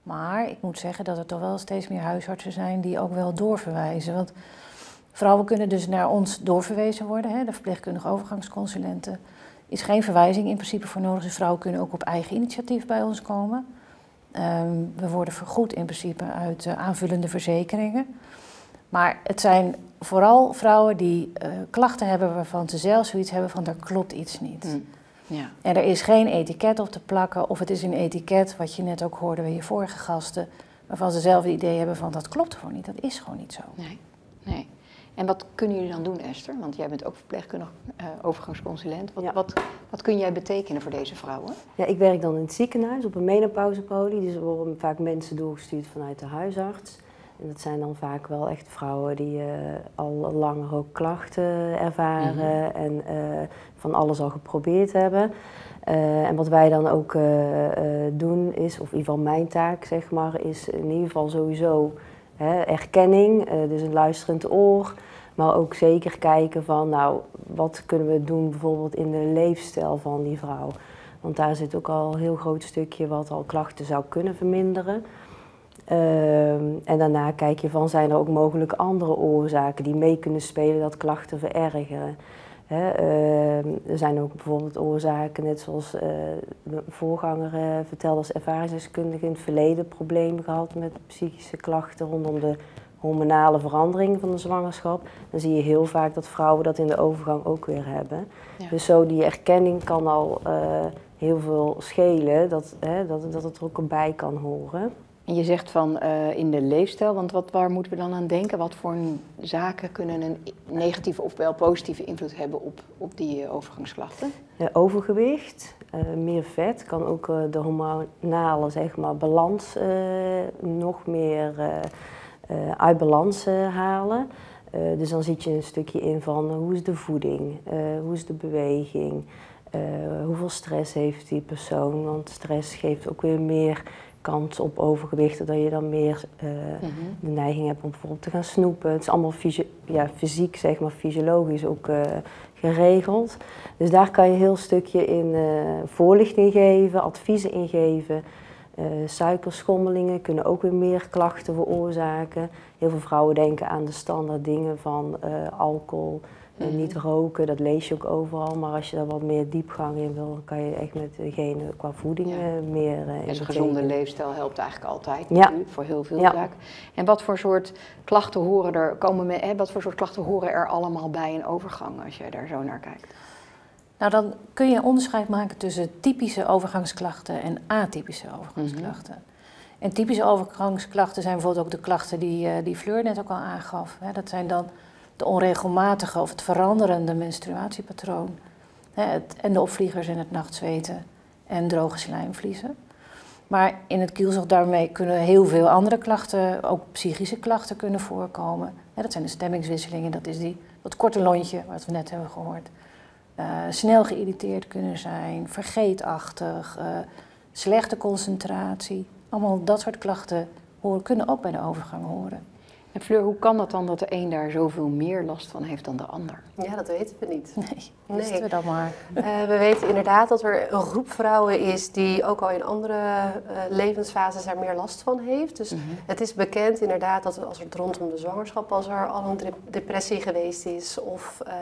Maar ik moet zeggen dat er toch wel steeds meer huisartsen zijn die ook wel doorverwijzen. Want vrouwen kunnen dus naar ons doorverwezen worden, hè, de verpleegkundige overgangsconsulenten. Is geen verwijzing in principe voor nodig. Dus vrouwen kunnen ook op eigen initiatief bij ons komen. Ehm, we worden vergoed in principe uit eh, aanvullende verzekeringen. Maar het zijn vooral vrouwen die eh, klachten hebben waarvan ze zelf zoiets hebben van er klopt iets niet. Hm. Ja. En er is geen etiket op te plakken of het is een etiket, wat je net ook hoorde bij je vorige gasten, waarvan ze zelf het idee hebben van dat klopt gewoon niet, dat is gewoon niet zo. Nee. nee. En wat kunnen jullie dan doen, Esther? Want jij bent ook verpleegkundig eh, overgangsconsulent. Wat, Ja. wat, wat kun jij betekenen voor deze vrouwen? Ja, ik werk dan in het ziekenhuis op een menopauzepolie. Dus er worden vaak mensen doorgestuurd vanuit de huisarts. En dat zijn dan vaak wel echt vrouwen die eh, al langer ook klachten ervaren en eh, van alles al geprobeerd hebben. En wat wij dan ook doen is, of in ieder geval mijn taak zeg maar, is in ieder geval sowieso erkenning, eh, dus een luisterend oor. Maar ook zeker kijken van, nou, wat kunnen we doen bijvoorbeeld in de leefstijl van die vrouw. Want daar zit ook al een heel groot stukje wat al klachten zou kunnen verminderen. Ehm, en daarna kijk je van, zijn er ook mogelijk andere oorzaken die mee kunnen spelen dat klachten verergeren. Ehm, er zijn ook bijvoorbeeld oorzaken, net zoals eh, de voorganger eh, vertelde als ervaringsdeskundige in het verleden problemen gehad met psychische klachten rondom de hormonale verandering van de zwangerschap. Dan zie je heel vaak dat vrouwen dat in de overgang ook weer hebben. Ja. Dus zo die erkenning kan al eh, heel veel schelen, dat, hè, dat, dat het er ook bij kan horen. En je zegt van eh, in de leefstijl, want wat, waar moeten we dan aan denken? Wat voor zaken kunnen een negatieve of wel positieve invloed hebben op, op die eh, overgangsklachten? Overgewicht, eh, meer vet, kan ook de hormonale zeg maar, balans nog meer uit balans halen. Dus dan zit je een stukje in van hoe is de voeding, hoe is de beweging, hoeveel stress heeft die persoon. Want stress geeft ook weer meer kans op overgewicht, dat je dan meer eh, de neiging hebt om bijvoorbeeld te gaan snoepen. Het is allemaal ja, fysiek, zeg maar, fysiologisch ook eh, geregeld. Dus daar kan je een heel stukje in eh, voorlichting geven, adviezen in geven. Suikerschommelingen kunnen ook weer meer klachten veroorzaken. Heel veel vrouwen denken aan de standaard dingen van eh, niet roken, dat lees je ook overal. Maar als je daar wat meer diepgang in wil, dan kan je echt met degene qua voeding Ja. eh, meer eh, in En een gezonde leefstijl helpt eigenlijk altijd Ja. voor heel veel Ja. zaken. En wat voor soort klachten horen er, komen me, hè, wat voor soort klachten horen er allemaal bij een overgang als jij daar zo naar kijkt? Nou, dan kun je een onderscheid maken tussen typische overgangsklachten en atypische overgangsklachten. En typische overgangsklachten zijn bijvoorbeeld ook de klachten die, eh, die Fleur net ook al aangaf. Hè. Dat zijn dan de onregelmatige of het veranderende menstruatiepatroon. En de opvliegers en het nachtzweten en droge slijmvliezen. Maar in het kielzog daarmee kunnen heel veel andere klachten, ook psychische klachten kunnen voorkomen. Dat zijn de stemmingswisselingen, dat is die, dat korte lontje wat we net hebben gehoord. Eh, snel geïrriteerd kunnen zijn, vergeetachtig, eh, slechte concentratie. Allemaal dat soort klachten horen, kunnen ook bij de overgang horen. En Fleur, hoe kan dat dan dat de een daar zoveel meer last van heeft dan de ander? Ja, dat weten we niet. Nee, Nee. wisten we dat maar. Eh, we weten inderdaad dat er een groep vrouwen is die ook al in andere eh, levensfases er meer last van heeft. Dus het is bekend inderdaad dat als het rondom de zwangerschap, als er al een dep- depressie geweest is of eh,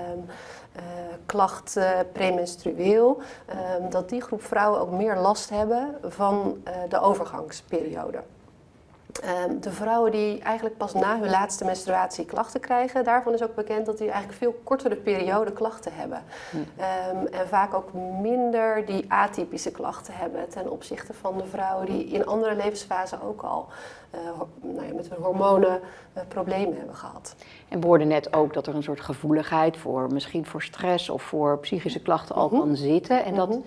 klachten premenstrueel, ehm, dat die groep vrouwen ook meer last hebben van de overgangsperiode. Ehm, de vrouwen die eigenlijk pas na hun laatste menstruatie klachten krijgen, daarvan is ook bekend dat die eigenlijk veel kortere periode klachten hebben. Ehm, en vaak ook minder die atypische klachten hebben ten opzichte van de vrouwen die in andere levensfasen ook al nou ja, met hun hormonen eh, problemen hebben gehad. En we hoorden net ook dat er een soort gevoeligheid voor misschien voor stress of voor psychische klachten al kan zitten. En dat, Mhm.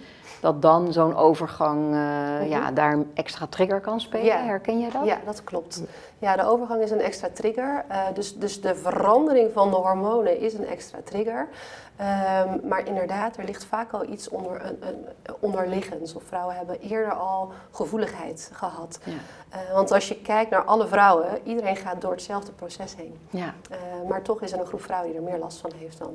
dat dan zo'n overgang eh, ja, daar een extra trigger kan spelen. Ja. Herken jij dat? Ja, dat klopt. Ja, de overgang is een extra trigger. Eh, dus, dus de verandering van de hormonen is een extra trigger. Ehm, maar inderdaad, er ligt vaak al iets onder, een, een, onderliggends. Of vrouwen hebben eerder al gevoeligheid gehad. Ja. Eh, want als je kijkt naar alle vrouwen, iedereen gaat door hetzelfde proces heen. Ja. Eh, maar toch is er een groep vrouwen die er meer last van heeft dan.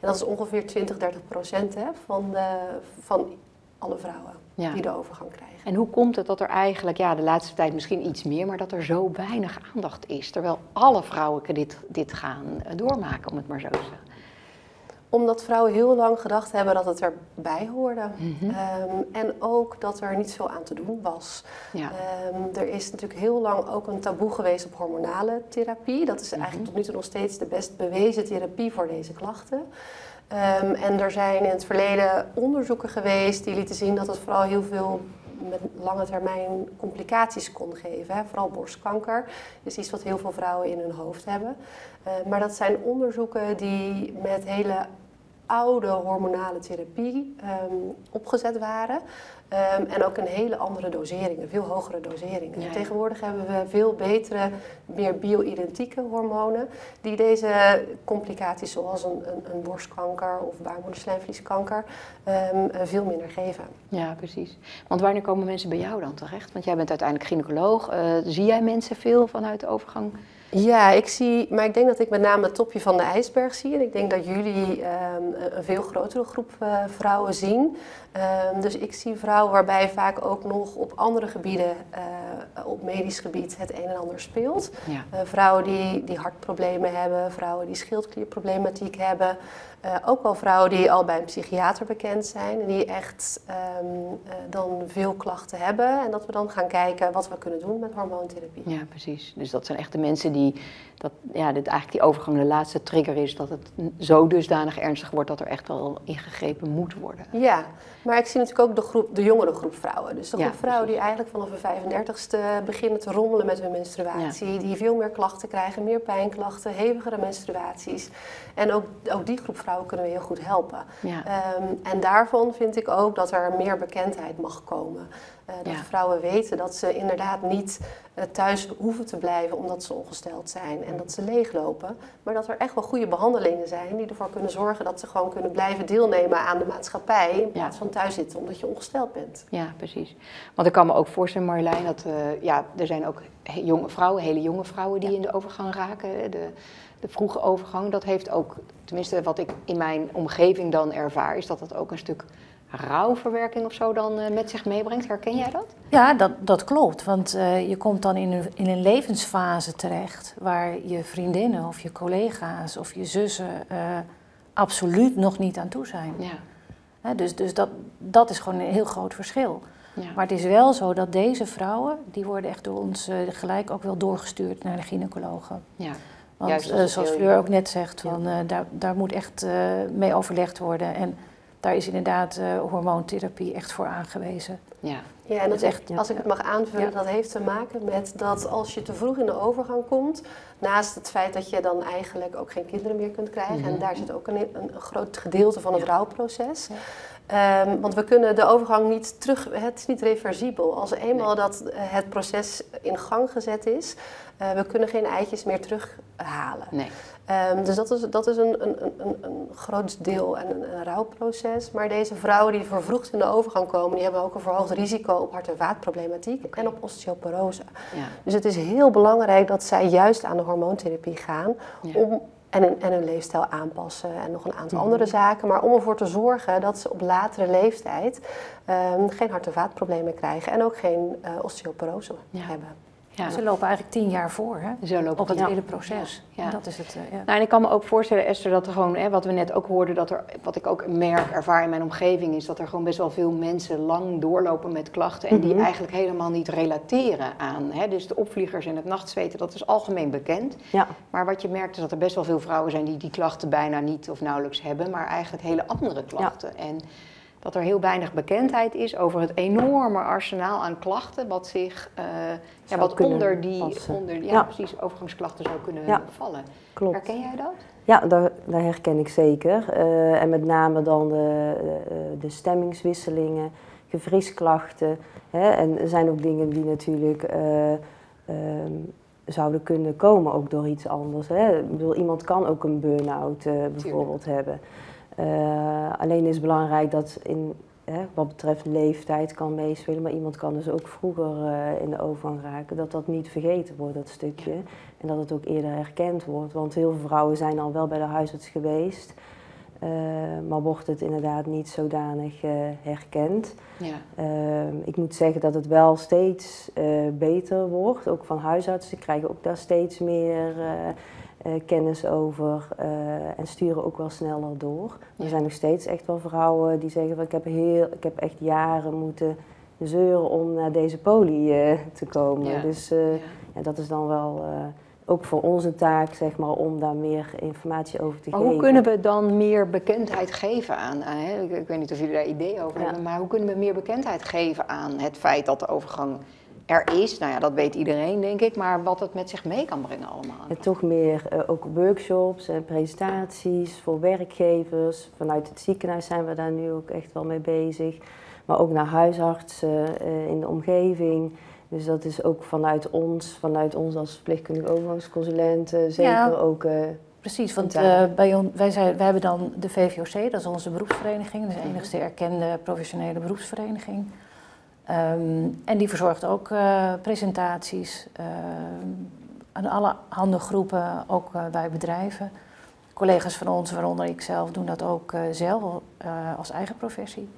En dat is ongeveer 20, 30 procent hè, van, de, van alle vrouwen Ja. die de overgang krijgen. En hoe komt het dat er eigenlijk, ja, de laatste tijd misschien iets meer, maar dat er zo weinig aandacht is? Terwijl alle vrouwen dit, dit gaan eh, doormaken, om het maar zo te zeggen. Omdat vrouwen heel lang gedacht hebben dat het erbij hoorde. Mhm. Ehm, en ook dat er niet veel aan te doen was. Ja. Ehm, er is natuurlijk heel lang ook een taboe geweest op hormonale therapie. Dat is Mhm. eigenlijk tot nu toe nog steeds de best bewezen therapie voor deze klachten. Ehm, en er zijn in het verleden onderzoeken geweest die lieten zien dat het vooral heel veel met lange termijn complicaties kon geven. Hè? Vooral borstkanker is iets wat heel veel vrouwen in hun hoofd hebben. Eh, maar dat zijn onderzoeken die met hele oude hormonale therapie ehm, opgezet waren. Ehm, en ook in hele andere doseringen, veel hogere doseringen. Ja. Tegenwoordig hebben we veel betere, meer bio-identieke hormonen die deze complicaties zoals een, een, een borstkanker of baarmoederslijmvlieskanker eh, veel minder geven. Ja, precies. Want wanneer komen mensen bij jou dan terecht? Want jij bent uiteindelijk gynaecoloog. Eh, zie jij mensen veel vanuit de overgang? Ja, ik zie, maar ik denk dat ik met name het topje van de ijsberg zie. En ik denk dat jullie ehm, een- veel grotere groep eh, vrouwen zien. Ehm, dus ik zie vrouwen waarbij vaak ook nog op andere gebieden, eh, op medisch gebied, het een en ander speelt. Ja. Eh, vrouwen die, die hartproblemen hebben, vrouwen die schildklierproblematiek hebben. Ook wel vrouwen die al bij een psychiater bekend zijn en die echt ehm, eh, dan veel klachten hebben. En dat we dan gaan kijken wat we kunnen doen met hormoontherapie. Ja, precies. Dus dat zijn echt de mensen die, dat, ja, dit, eigenlijk die overgang de laatste trigger is, dat het zo dusdanig ernstig wordt dat er echt wel ingegrepen moet worden. Ja, maar ik zie natuurlijk ook de, groep, de jongere groep vrouwen. Dus de Ja, groep vrouwen die eigenlijk vanaf hun 35ste beginnen te rommelen met hun menstruatie. Die veel meer klachten krijgen, meer pijnklachten, hevigere menstruaties. En ook, ook die groep vrouwen kunnen we heel goed helpen. Ja. Ehm, en daarvan vind ik ook dat er meer bekendheid mag komen. Eh, dat Ja. vrouwen weten dat ze inderdaad niet eh, thuis hoeven te blijven omdat ze ongesteld zijn en dat ze leeglopen. Maar dat er echt wel goede behandelingen zijn die ervoor kunnen zorgen dat ze gewoon kunnen blijven deelnemen aan de maatschappij. In plaats van thuis zitten omdat je ongesteld bent. Ja, precies. Want ik kan me ook voorstellen, Marjolein, dat eh, ja, er zijn ook jonge vrouwen, hele jonge vrouwen die in de overgang raken. De, de vroege overgang, dat heeft ook, tenminste wat ik in mijn omgeving dan ervaar, is dat dat ook een stuk rouwverwerking of zo dan eh, met zich meebrengt. Herken jij dat? Ja, dat, dat klopt. Want eh, je komt dan in een, in een levensfase terecht waar je vriendinnen of je collega's of je zussen eh, absoluut nog niet aan toe zijn. Ja. Hè, dus dus dat, dat is gewoon een heel groot verschil. Ja. Maar het is wel zo dat deze vrouwen, die worden echt door ons gelijk ook wel doorgestuurd naar de gynaecologen. ja. Want Juist zoals Fleur ook net zegt, van, daar, daar moet echt mee overlegd worden. En daar is inderdaad eh, hormoontherapie echt voor aangewezen. Ja. Ja, en dat echt, ja. als ik het mag aanvullen, Ja. dat heeft te maken met dat als je te vroeg in de overgang komt, naast het feit dat je dan eigenlijk ook geen kinderen meer kunt krijgen, Mhm. en daar zit ook een, een, een groot gedeelte van het rouwproces. Ehm, want we kunnen de overgang niet terug, het is niet reversibel. Als eenmaal dat eh, het proces in gang gezet is, uh, we kunnen geen eitjes meer terughalen. Nee. Um, dus dat is, dat is een, een, een, een groot deel en een, een rouwproces. Maar deze vrouwen die vervroegd in de overgang komen, die hebben ook een verhoogd risico op hart- en vaatproblematiek en op osteoporose. Ja. Dus het is heel belangrijk dat zij juist aan de hormoontherapie gaan Ja. om, en, hun, en hun leefstijl aanpassen en nog een aantal Mhm. andere zaken. Maar om ervoor te zorgen dat ze op latere leeftijd um, geen hart- en vaatproblemen krijgen en ook geen uh, osteoporose Ja. hebben. Ja. Ze lopen eigenlijk tien jaar voor hè, Zo loopt op het ja. hele proces. Ja. En dat is het. eh, ja. Nou, en ik kan me ook voorstellen, Esther, dat er gewoon, hè, wat we net ook hoorden, dat er, wat ik ook merk, ervaar in mijn omgeving, is dat er gewoon best wel veel mensen lang doorlopen met klachten en die Mhm. eigenlijk helemaal niet relateren aan. Hè, dus de opvliegers en het nachtzweten, dat is algemeen bekend. Ja. Maar wat je merkt is dat er best wel veel vrouwen zijn die die klachten bijna niet of nauwelijks hebben, maar eigenlijk hele andere klachten. En dat er heel weinig bekendheid is over het enorme arsenaal aan klachten wat zich, eh, ja, wat onder die, passen. onder, ja, Ja. precies, overgangsklachten zou kunnen Ja. vallen. Klopt. Herken jij dat? Ja, dat, dat herken ik zeker. Eh, en met name dan de, de, de stemmingswisselingen, gewrichtsklachten. Hè? En er zijn ook dingen die natuurlijk eh, ehm, zouden kunnen komen ook door iets anders. Hè? Ik bedoel, iemand kan ook een burn-out eh, bijvoorbeeld hebben. Eh, alleen is het belangrijk dat in, hè, wat betreft leeftijd kan meespelen, maar iemand kan dus ook vroeger eh, in de overgang raken, dat dat niet vergeten wordt, dat stukje. En dat het ook eerder herkend wordt. Want heel veel vrouwen zijn al wel bij de huisarts geweest, eh, maar wordt het inderdaad niet zodanig eh, herkend. Ja. Ehm, ik moet zeggen dat het wel steeds beter wordt. Ook van huisartsen krijgen ook daar steeds meer kennis over eh, en sturen ook wel sneller door. Ja. Er zijn nog steeds echt wel vrouwen die zeggen van ik heb, heel, ik heb echt jaren moeten zeuren om naar deze poli eh, te komen. Ja. Dus eh, Ja. dat is dan wel eh, ook voor onze taak zeg maar, om daar meer informatie over te Maar geven. hoe kunnen we dan meer bekendheid geven aan, aan hè? Ik, ik weet niet of jullie daar ideeën over Ja. hebben, maar hoe kunnen we meer bekendheid geven aan het feit dat de overgang er is? Nou ja, dat weet iedereen denk ik, maar wat het met zich mee kan brengen allemaal. En toch meer eh, ook workshops en presentaties voor werkgevers. Vanuit het ziekenhuis zijn we daar nu ook echt wel mee bezig. Maar ook naar huisartsen eh, in de omgeving. Dus dat is ook vanuit ons, vanuit ons als verpleegkundige overgangsconsulenten, zeker Ja. ook. eh, Precies, want Ja. eh, bij on, wij, zijn, wij hebben dan de VVOC, dat is onze beroepsvereniging, de enigste erkende professionele beroepsvereniging. Ehm, en die verzorgt ook eh, presentaties ehm, aan alle handen groepen, ook eh, bij bedrijven. Collega's van ons, waaronder ik zelf, doen dat ook eh, zelf als eigen professie.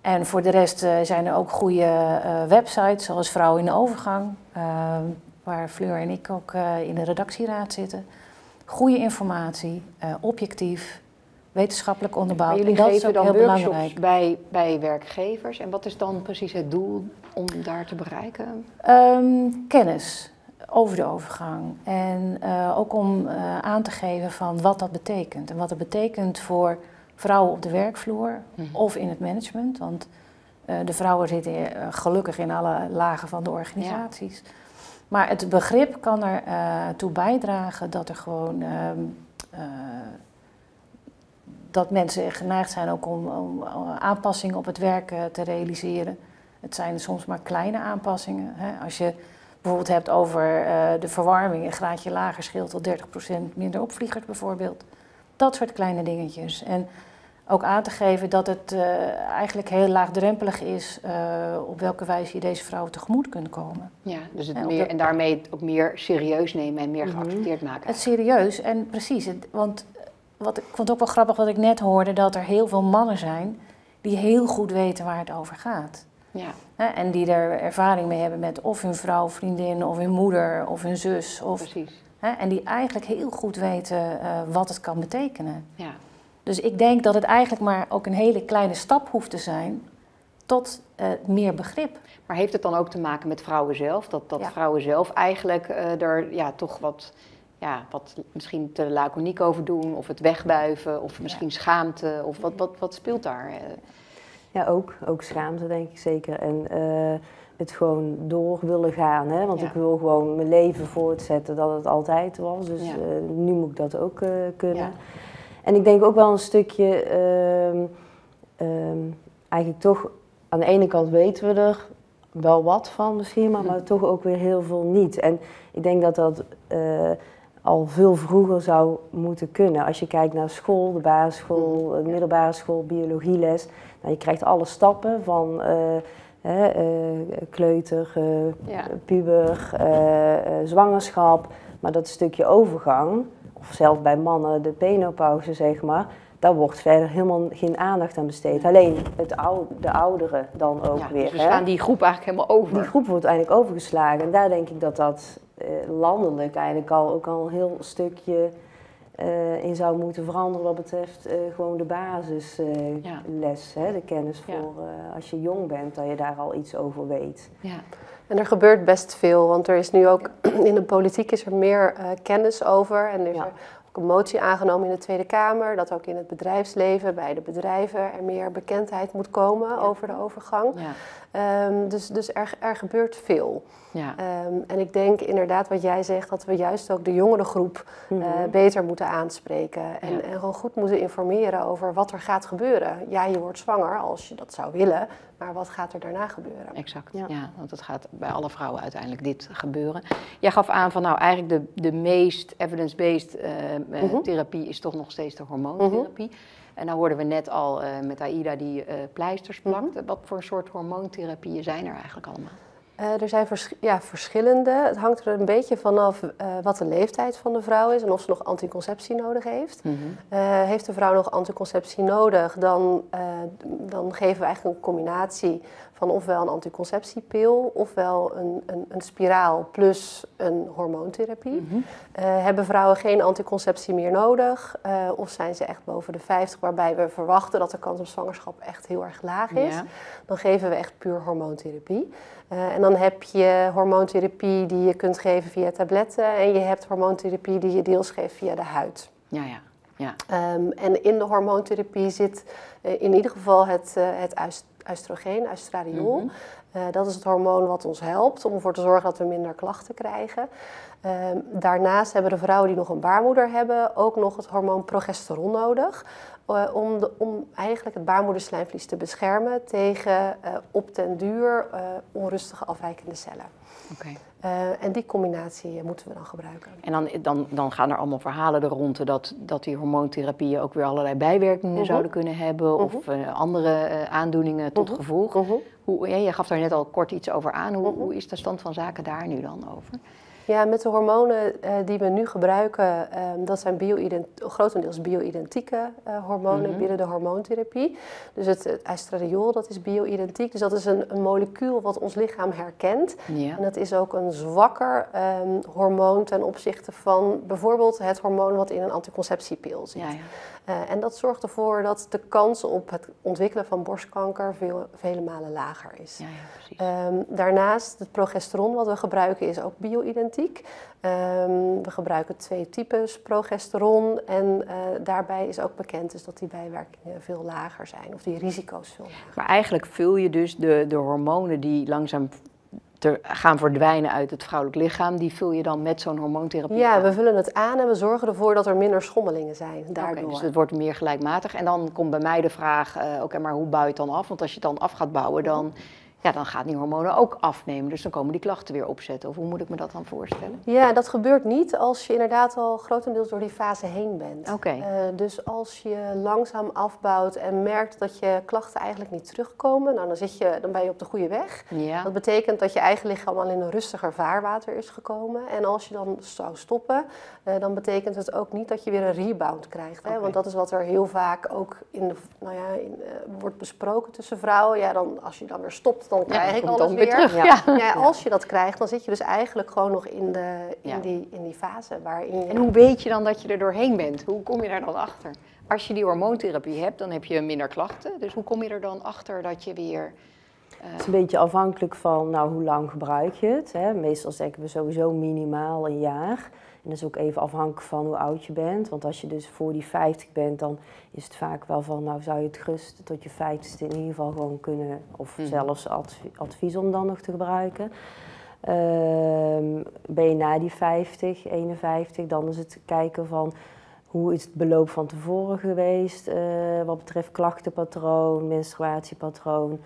En voor de rest zijn er ook goede websites, zoals Vrouwen in de Overgang, ehm, waar Fleur en ik ook in de redactieraad zitten. Goede informatie, objectief, wetenschappelijk Maar onderbouwd. jullie en dat is ook dan heel workshops belangrijk. bij, bij werkgevers. En wat is dan precies het doel om daar te bereiken? Ehm, kennis over de overgang. En eh, ook om eh, aan te geven van wat dat betekent. En wat het betekent voor vrouwen op de werkvloer Mhm. of in het management. Want eh, de vrouwen zitten gelukkig in alle lagen van de organisaties. Maar het begrip kan er eh, toe bijdragen dat er gewoon. Dat mensen geneigd zijn ook om, om aanpassingen op het werk eh, te realiseren. Het zijn soms maar kleine aanpassingen. Hè. Als je bijvoorbeeld hebt over eh, de verwarming, een graadje lager scheelt tot 30% minder opvliegers bijvoorbeeld. Dat soort kleine dingetjes. En ook aan te geven dat het eh, eigenlijk heel laagdrempelig is op welke wijze je deze vrouwen tegemoet kunt komen. Ja, dus het En meer, en daarmee het ook meer serieus nemen en meer Mhm. geaccepteerd maken. Het serieus en precies. Het, want wat, ik vond het ook wel grappig wat ik net hoorde, dat er heel veel mannen zijn die heel goed weten waar het over gaat. Ja, Hè, en die er ervaring mee hebben met of hun vrouw, vriendin, of hun moeder, of hun zus. Of, precies. hè, en die eigenlijk heel goed weten eh, wat het kan betekenen. Ja. Dus ik denk dat het eigenlijk maar ook een hele kleine stap hoeft te zijn tot eh, meer begrip. Maar heeft het dan ook te maken met vrouwen zelf? Dat, dat Ja. vrouwen zelf eigenlijk eh, er ja, toch wat, ja, wat misschien te laconiek over doen, of het wegbuiven, of misschien schaamte, of wat, wat, wat speelt daar? eh? Ja, ook. Ook schaamte, denk ik zeker. En eh, het gewoon door willen gaan. Hè? Want Ja. ik wil gewoon mijn leven voortzetten dat het altijd was. Dus Ja. eh, nu moet ik dat ook kunnen. En ik denk ook wel een stukje... ehm, ehm, eigenlijk toch... Aan de ene kant weten we er wel wat van misschien, maar, maar toch ook weer heel veel niet. En ik denk dat dat... eh, al veel vroeger zou moeten kunnen. Als je kijkt naar school, de basisschool, de middelbare school, biologieles. Nou, je krijgt alle stappen van eh, hè, eh, kleuter, eh, Ja. puber, eh, eh, zwangerschap. Maar dat stukje overgang, of zelfs bij mannen de penopauze zeg maar, daar wordt verder helemaal geen aandacht aan besteed. Alleen het de ouderen dan ook Ja, weer. dus we hè. slaan die groep eigenlijk helemaal over. Die groep wordt eigenlijk overgeslagen. En daar denk ik dat dat eh, landelijk eigenlijk al ook al een heel stukje eh, in zou moeten veranderen wat betreft eh, gewoon de basisles, Ja. les, hè, de kennis Ja. voor eh, als je jong bent, dat je daar al iets over weet. Ja. En er gebeurt best veel, want er is nu ook in de politiek is er meer eh, kennis over. En er is Ja. er ook een motie aangenomen in de Tweede Kamer dat ook in het bedrijfsleven, bij de bedrijven, er meer bekendheid moet komen over de overgang. Ehm, dus dus er, er gebeurt veel. Ja. Ehm, en ik denk inderdaad wat jij zegt, dat we juist ook de jongere groep eh, Mhm. beter moeten aanspreken. En, Ja. en gewoon goed moeten informeren over wat er gaat gebeuren. Ja, je wordt zwanger als je dat zou willen, maar wat gaat er daarna gebeuren? Exact, Ja. ja. want het gaat bij alle vrouwen uiteindelijk dit gebeuren. Jij gaf aan van nou eigenlijk de, de meest evidence-based eh, eh, Mhm. therapie is toch nog steeds de hormoontherapie. En nou hoorden we net al eh, met Aida die eh, pleisters Mhm. plakt. Wat voor soort hormoontherapieën zijn er eigenlijk allemaal? Eh, er zijn vers- ja, verschillende. Het hangt er een beetje vanaf wat de leeftijd van de vrouw is en of ze nog anticonceptie nodig heeft. Mhm. Heeft de vrouw nog anticonceptie nodig, dan, dan geven we eigenlijk een combinatie van ofwel een anticonceptiepil ofwel een, een, een spiraal plus een hormoontherapie. Mhm. Eh, hebben vrouwen geen anticonceptie meer nodig eh, of zijn ze echt boven de 50 waarbij we verwachten dat de kans op zwangerschap echt heel erg laag is, Ja. dan geven we echt puur hormoontherapie. Eh, en dan heb je hormoontherapie die je kunt geven via tabletten en je hebt hormoontherapie die je deels geeft via de huid. Ja, ja. ja. Ehm, en in de hormoontherapie zit in ieder geval het, eh, het oest- oestrogeen, oestradiol. Mhm. Eh, dat is het hormoon wat ons helpt om ervoor te zorgen dat we minder klachten krijgen. Ehm, daarnaast hebben de vrouwen die nog een baarmoeder hebben ook nog het hormoon progesteron nodig. eh, om, de, om eigenlijk het baarmoederslijmvlies te beschermen tegen eh, op den duur onrustige afwijkende cellen. Oké. Eh, en die combinatie eh, moeten we dan gebruiken. En dan, dan, dan gaan er allemaal verhalen er rond dat, dat die hormoontherapieën ook weer allerlei bijwerkingen Mhm. zouden kunnen hebben. Of eh, andere eh, aandoeningen tot Mhm. gevolg. Mhm. Hoe, ja, je gaf daar net al kort iets over aan. Hoe, Mhm. hoe is de stand van zaken daar nu dan over? Ja, met de hormonen eh, die we nu gebruiken, ehm, dat zijn grotendeels bio-identieke eh, hormonen Mhm. binnen de hormoontherapie. Dus het, het estradiol, dat is bio-identiek. Dus dat is een, een molecuul wat ons lichaam herkent. Ja. En dat is ook een zwakker ehm, hormoon ten opzichte van bijvoorbeeld het hormoon wat in een anticonceptiepil zit. Ja, ja. Eh, en dat zorgt ervoor dat de kans op het ontwikkelen van borstkanker veel, vele malen lager is. ja, ja. Ehm, daarnaast, het progesteron wat we gebruiken is ook bio-identiek. Ehm, we gebruiken twee types progesteron en eh, daarbij is ook bekend dus dat die bijwerkingen veel lager zijn of die risico's veel lager. Maar eigenlijk vul je dus de, de hormonen die langzaam te, gaan verdwijnen uit het vrouwelijk lichaam, die vul je dan met zo'n hormoontherapie Ja, aan. we vullen het aan en we zorgen ervoor dat er minder schommelingen zijn daardoor. dus het wordt meer gelijkmatig. En dan komt bij mij de vraag, eh, oké, maar hoe bouw je het dan af? Want als je het dan af gaat bouwen, dan, ja, dan gaan die hormonen ook afnemen. Dus dan komen die klachten weer opzetten. Of hoe moet ik me dat dan voorstellen? Ja, dat gebeurt niet als je inderdaad al grotendeels door die fase heen bent. Oké. Eh, dus als je langzaam afbouwt en merkt dat je klachten eigenlijk niet terugkomen, nou, dan, zit je, dan ben je op de goede weg. Ja, Dat betekent dat je eigen lichaam al in een rustiger vaarwater is gekomen. En als je dan zou stoppen, eh, dan betekent het ook niet dat je weer een rebound krijgt. Hè? Want dat is wat er heel vaak ook in de, nou ja, in, eh, wordt besproken tussen vrouwen. Ja, dan, als je dan weer stopt, dan krijg dan ik komt alles dan weer weer. terug. Ja. Ja. Ja, als je dat krijgt, dan zit je dus eigenlijk gewoon nog in, de, in, Ja. die, in die fase waarin je... En hoe weet je dan dat je er doorheen bent? Hoe kom je daar dan achter? Als je die hormoontherapie hebt, dan heb je minder klachten. Dus hoe kom je er dan achter dat je weer... Het is een beetje afhankelijk van nou, hoe lang gebruik je het. Hè. Meestal zeggen we sowieso minimaal een jaar. En dat is ook even afhankelijk van hoe oud je bent. Want als je dus voor die 50 bent, dan is het vaak wel van, nou zou je het gerust tot je 50ste in ieder geval gewoon kunnen, of Mhm. zelfs adv- advies om dan nog te gebruiken. Ehm, ben je na die 50, 51, dan is het kijken van hoe is het beloop van tevoren geweest eh, wat betreft klachtenpatroon, menstruatiepatroon.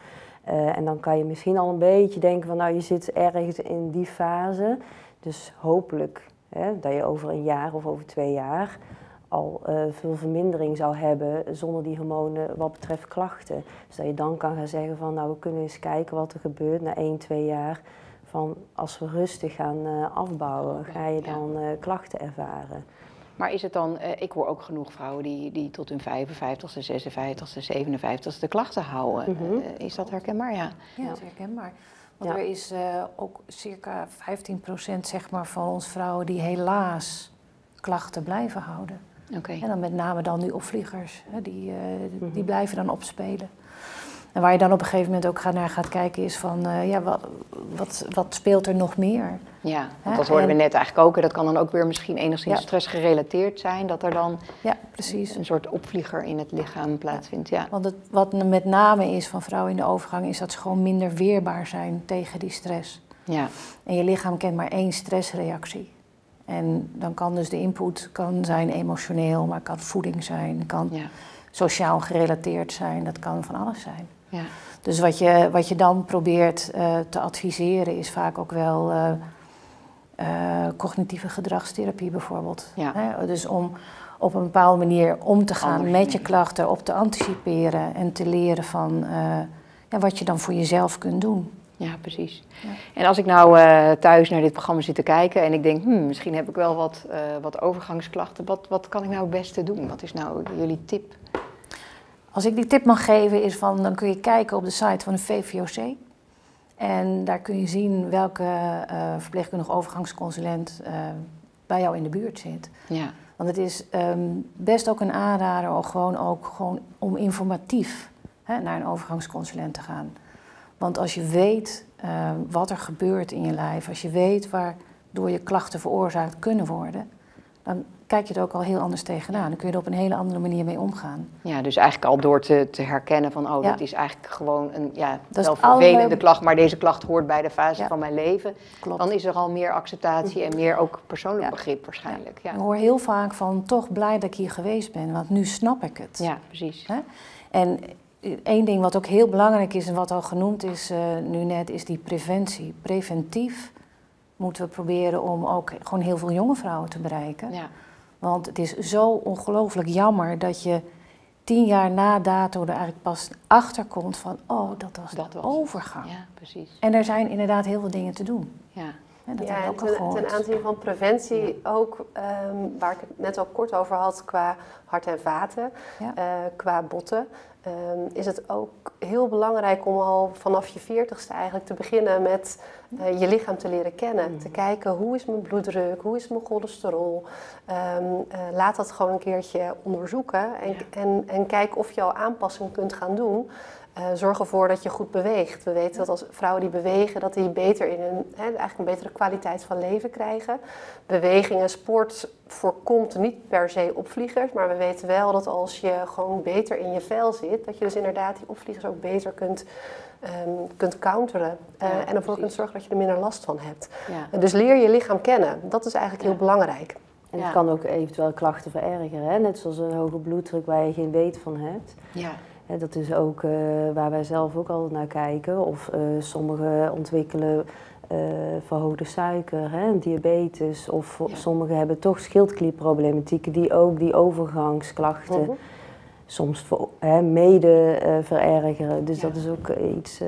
Eh, en dan kan je misschien al een beetje denken van nou je zit ergens in die fase. Dus hopelijk hè, dat je over een jaar of over twee jaar al eh, veel vermindering zou hebben zonder die hormonen wat betreft klachten. Dus dat je dan kan gaan zeggen van nou we kunnen eens kijken wat er gebeurt na 1, 2 jaar. Van als we rustig gaan eh, afbouwen, ga je Ja. dan eh, klachten ervaren. Maar is het dan, eh, ik hoor ook genoeg vrouwen die, die tot hun 55ste, 56ste, 57ste klachten houden. Mhm. Is dat herkenbaar? Ja. Ja, dat is herkenbaar. Want Ja. er is eh, ook circa 15% zeg maar, van ons vrouwen die helaas klachten blijven houden. Oké. En dan met name dan die opvliegers, hè, die, eh, die Mhm. blijven dan opspelen. En waar je dan op een gegeven moment ook gaat naar gaat kijken is van, eh, ja, wat, wat, wat speelt er nog meer? Ja, want dat hoorden en- we net eigenlijk ook. En dat kan dan ook weer misschien enigszins Ja. stressgerelateerd zijn. Dat er dan Ja, precies. een soort opvlieger in het lichaam plaatsvindt. Ja. Want het, wat met name is van vrouwen in de overgang, is dat ze gewoon minder weerbaar zijn tegen die stress. Ja. En je lichaam kent maar één stressreactie. En dan kan dus de input kan zijn emotioneel, maar kan voeding zijn, kan Ja. sociaal gerelateerd zijn, dat kan van alles zijn. Ja. Dus wat je, wat je dan probeert eh, te adviseren is vaak ook wel eh, eh, cognitieve gedragstherapie bijvoorbeeld. Ja. Hè? Dus om op een bepaalde manier om te gaan Anders met je klachten, op te anticiperen en te leren van ja, wat je dan voor jezelf kunt doen. Ja, precies. Ja. En als ik nou thuis naar dit programma zit te kijken en ik denk, hmm, misschien heb ik wel wat, wat overgangsklachten, wat, wat kan ik nou het beste doen? Wat is nou jullie tip? Als ik die tip mag geven, is van dan kun je kijken op de site van de VVOC. En daar kun je zien welke eh verpleegkundige overgangsconsulent eh, bij jou in de buurt zit. Ja, Want het is ehm, best ook een aanrader om gewoon, ook gewoon om informatief hè, naar een overgangsconsulent te gaan. Want als je weet eh, wat er gebeurt in je lijf, als je weet waardoor je klachten veroorzaakt kunnen worden, dan kijk je er ook al heel anders tegenaan. Dan kun je er op een hele andere manier mee omgaan. ja dus eigenlijk al door te, te herkennen van, oh, Ja. dit is eigenlijk gewoon een ja, Dat is wel alle- vervelende klacht, maar deze klacht hoort bij de fase Ja. van mijn leven. Klopt. Dan is er al meer acceptatie en meer ook persoonlijk Ja. begrip waarschijnlijk. Ja, Ik hoor heel vaak van toch blij dat ik hier geweest ben, want nu snap ik het. ja precies. Hè? En één ding wat ook heel belangrijk is en wat al genoemd is eh, nu net, is die preventie. Preventief moeten we proberen om ook gewoon heel veel jonge vrouwen te bereiken. Ja, Want het is zo ongelooflijk jammer dat je tien jaar na dato er eigenlijk pas achter komt van, oh, dat was Dat de was overgang. ja precies. En er zijn inderdaad heel veel dingen te doen. Ja. Dat ja, ook ten, aanzien van preventie ook, ehm, waar ik het net al kort over had, qua hart en vaten, Ja. eh, qua botten, ehm, is het ook heel belangrijk om al vanaf je veertigste eigenlijk te beginnen met eh, je lichaam te leren kennen. Te kijken hoe is mijn bloeddruk, hoe is mijn cholesterol. Ehm, eh, laat dat gewoon een keertje onderzoeken en, en, en kijk of je al aanpassingen kunt gaan doen. Eh, zorg ervoor dat je goed beweegt. We weten dat als vrouwen die bewegen, dat die beter in hun, hè, eigenlijk een betere kwaliteit van leven krijgen. Beweging en sport voorkomt niet per se opvliegers, maar we weten wel dat als je gewoon beter in je vel zit, dat je dus inderdaad die opvliegers ook beter kunt, ehm, kunt counteren. Eh, Ja, en ervoor kunt zorgen dat je er minder last van hebt. Ja. Dus leer je lichaam kennen. Dat is eigenlijk Ja. heel belangrijk. En het kan ook eventueel klachten verergeren, hè? net zoals een hoge bloeddruk waar je geen weet van hebt. Ja. Dat is ook eh, waar wij zelf ook altijd naar kijken. Of eh, sommigen ontwikkelen eh, verhoogde suiker, hè, diabetes. Of Ja. sommigen hebben toch schildklierproblematieken die ook die overgangsklachten Mhm. soms hè, mede verergeren. Dus Ja. dat is ook iets...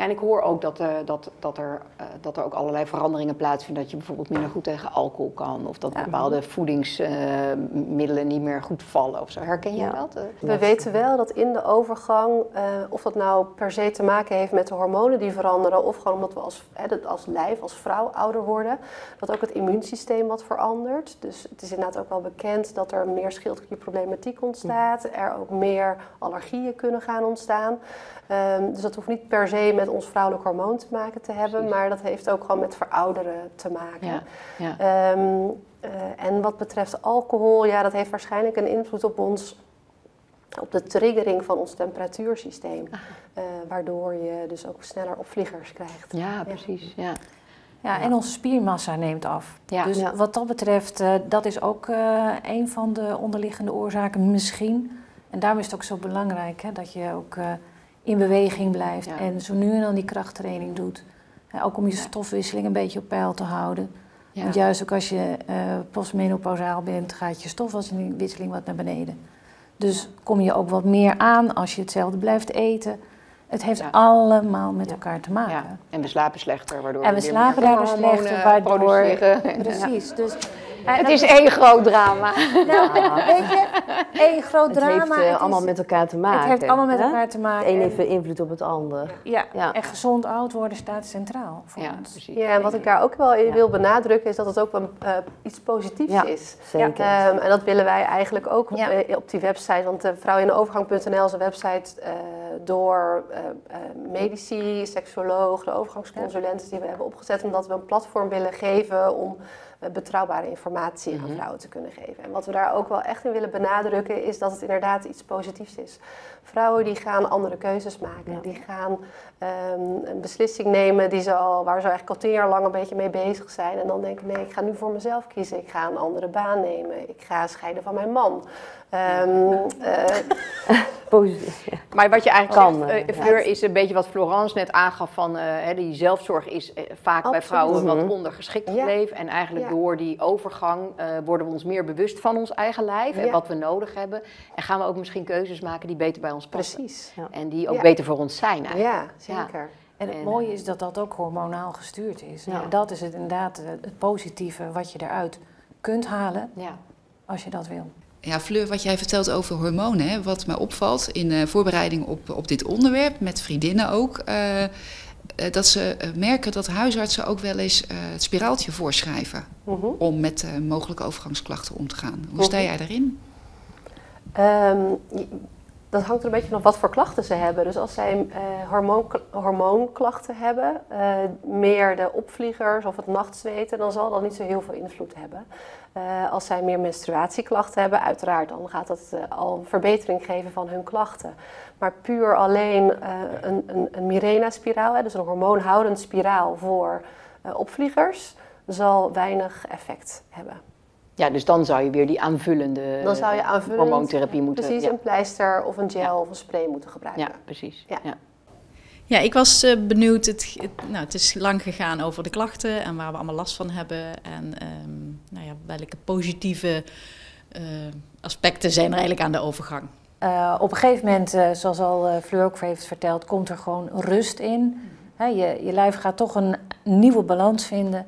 Ja, en ik hoor ook dat, eh, dat, dat, er, eh, dat er ook allerlei veranderingen plaatsvinden. Dat je bijvoorbeeld minder goed tegen alcohol kan. Of dat Ja. bepaalde voedingsmiddelen niet meer goed vallen of zo. Herken jij Ja. dat? Eh, We weten wel dat in de overgang, of dat nou per se te maken heeft met de hormonen die veranderen, of gewoon omdat we als, als lijf, als vrouw ouder worden, dat ook het immuunsysteem wat verandert. Dus het is inderdaad ook wel bekend dat er meer schildklierproblematiek ontstaat, er ook meer allergieën kunnen gaan ontstaan. Ehm, dus dat hoeft niet per se met ons vrouwelijk hormoon te maken te hebben, Precies. maar dat heeft ook gewoon met verouderen te maken. Ja, ja. Ehm, eh, en wat betreft alcohol, ja, dat heeft waarschijnlijk een invloed op ons, op de triggering van ons temperatuursysteem. Eh, waardoor je dus ook sneller opvliegers krijgt. ja, precies. Ja. Ja, en onze spiermassa neemt af. Ja. Dus Ja. wat dat betreft, eh, dat is ook eh, een van de onderliggende oorzaken misschien. En daarom is het ook zo belangrijk hè, dat je ook eh, in beweging blijft Ja. en zo nu en dan die krachttraining doet. Ook om je stofwisseling een beetje op peil te houden. Want juist ook als je eh postmenopausaal bent, gaat je stofwisseling wat naar beneden. Dus kom je ook wat meer aan als je hetzelfde blijft eten. Het heeft Ja. allemaal met Ja. elkaar te maken. Ja. En we slapen slechter, waardoor En we slapen daardoor slechter, waardoor... produceren. Precies, dus Het is één groot drama. Nou, weet je, één groot Het drama. heeft eh, het allemaal met elkaar te maken. Het heeft allemaal met hè? elkaar te maken. Het een en- heeft invloed op het ander. ja, Ja. en gezond oud worden staat centraal voor Ja, ons. precies. Ja, en wat ik daar ook wel in Ja. wil benadrukken is dat het ook een, eh, iets positiefs Ja. is. Zeker. Ehm, en dat willen wij eigenlijk ook Ja. eh, op die website. Want uh, vrouwindeovergang.nl is een website eh, door eh, eh, medici, seksuoloog, de overgangsconsulenten die we hebben opgezet. Omdat we een platform willen geven om eh, betrouwbare informatie aan vrouwen te kunnen geven. En wat we daar ook wel echt in willen benadrukken is dat het inderdaad iets positiefs is. Vrouwen die gaan andere keuzes maken. Ja. Die gaan ehm, een beslissing nemen die ze al, waar ze eigenlijk al tien jaar lang een beetje mee bezig zijn. En dan denken, nee, ik ga nu voor mezelf kiezen. Ik ga een andere baan nemen. Ik ga scheiden van mijn man. Ehm, eh, Positief. ja. Maar wat je eigenlijk Kan, zegt, eh, eh, ja. Fleur, is een beetje wat Florence net aangaf van eh, hè, die zelfzorg is vaak bij vrouwen wat Mhm. ondergeschikt Ja. gebleven. En eigenlijk Ja. door die overgang eh, worden we ons meer bewust van ons eigen lijf en wat we nodig hebben. En gaan we ook misschien keuzes maken die beter bij ons passen. precies. En die ook Ja. beter voor ons zijn eigenlijk. Ja, zeker. En het mooie is dat dat ook hormonaal gestuurd is. Ja. En dat is het inderdaad het positieve wat je eruit kunt halen Ja. als je dat wil. Ja, Fleur, wat jij vertelt over hormonen, hè, wat mij opvalt in eh, voorbereiding op, op dit onderwerp, met vriendinnen ook, eh, eh, dat ze merken dat huisartsen ook wel eens het spiraaltje voorschrijven Mhm. om met mogelijke overgangsklachten om te gaan. Hoe sta Mhm. jij daarin? Ehm, dat hangt er een beetje vanaf wat voor klachten ze hebben. Dus als zij hormoon, hormoonklachten hebben, meer de opvliegers of het nachtzweten, dan zal dat niet zo heel veel invloed hebben. Eh, als zij meer menstruatieklachten hebben, uiteraard, dan gaat dat eh, al een verbetering geven van hun klachten. Maar puur alleen eh, een, een, een Mirena-spiraal, hè, dus een hormoonhoudend spiraal voor eh, opvliegers, zal weinig effect hebben. ja, dus dan zou je weer die aanvullende Dan zou je aanvullend hormoontherapie moeten... Precies, ja. een pleister of een gel Ja. of een spray moeten gebruiken. ja, precies. Ja. Ja. Ja, ik was eh, benieuwd. Het, het- nou, het is lang gegaan over de klachten en waar we allemaal last van hebben. En ehm, nou ja, welke positieve eh, aspecten zijn er eigenlijk aan de overgang. Eh, op een gegeven moment, eh, zoals al Fleur ook heeft verteld, komt er gewoon rust in. Je, je lijf gaat toch een nieuwe balans vinden.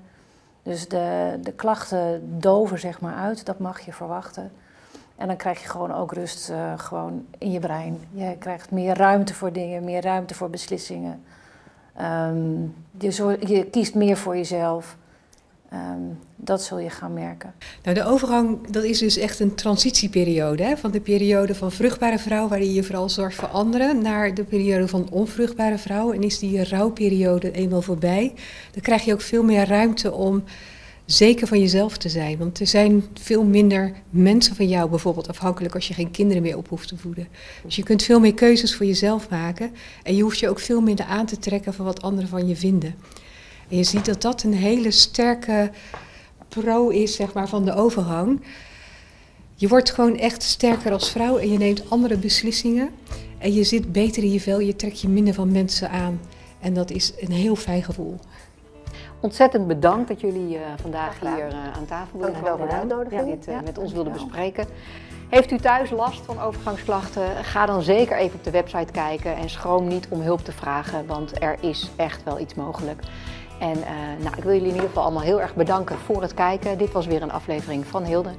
Dus de, de klachten doven zeg maar uit, dat mag je verwachten. En dan krijg je gewoon ook rust gewoon in je brein. Je krijgt meer ruimte voor dingen, meer ruimte voor beslissingen. Ehm, je, zor- je kiest meer voor jezelf. Ehm, dat zul je gaan merken. Nou, de overgang, dat is dus echt een transitieperiode. Hè? Van de periode van vruchtbare vrouw, waarin je vooral zorgt voor anderen, naar de periode van onvruchtbare vrouw. En is die rouwperiode eenmaal voorbij, dan krijg je ook veel meer ruimte om zeker van jezelf te zijn. Want er zijn veel minder mensen van jou bijvoorbeeld afhankelijk als je geen kinderen meer op hoeft te voeden. Dus je kunt veel meer keuzes voor jezelf maken. En je hoeft je ook veel minder aan te trekken van wat anderen van je vinden. En je ziet dat dat een hele sterke pro is, zeg maar, van de overgang. Je wordt gewoon echt sterker als vrouw en je neemt andere beslissingen. En je zit beter in je vel, je trekt je minder van mensen aan. En dat is een heel fijn gevoel. Ontzettend bedankt dat jullie eh, vandaag Graag hier eh, aan tafel wilden u wel voor de uitnodiging. Dit eh, Ja, met ons wilden bespreken. Heeft u thuis last van overgangsklachten? Ga dan zeker even op de website kijken en schroom niet om hulp te vragen, want er is echt wel iets mogelijk. En eh, nou, ik wil jullie in ieder geval allemaal heel erg bedanken voor het kijken. Dit was weer een aflevering van Hilde.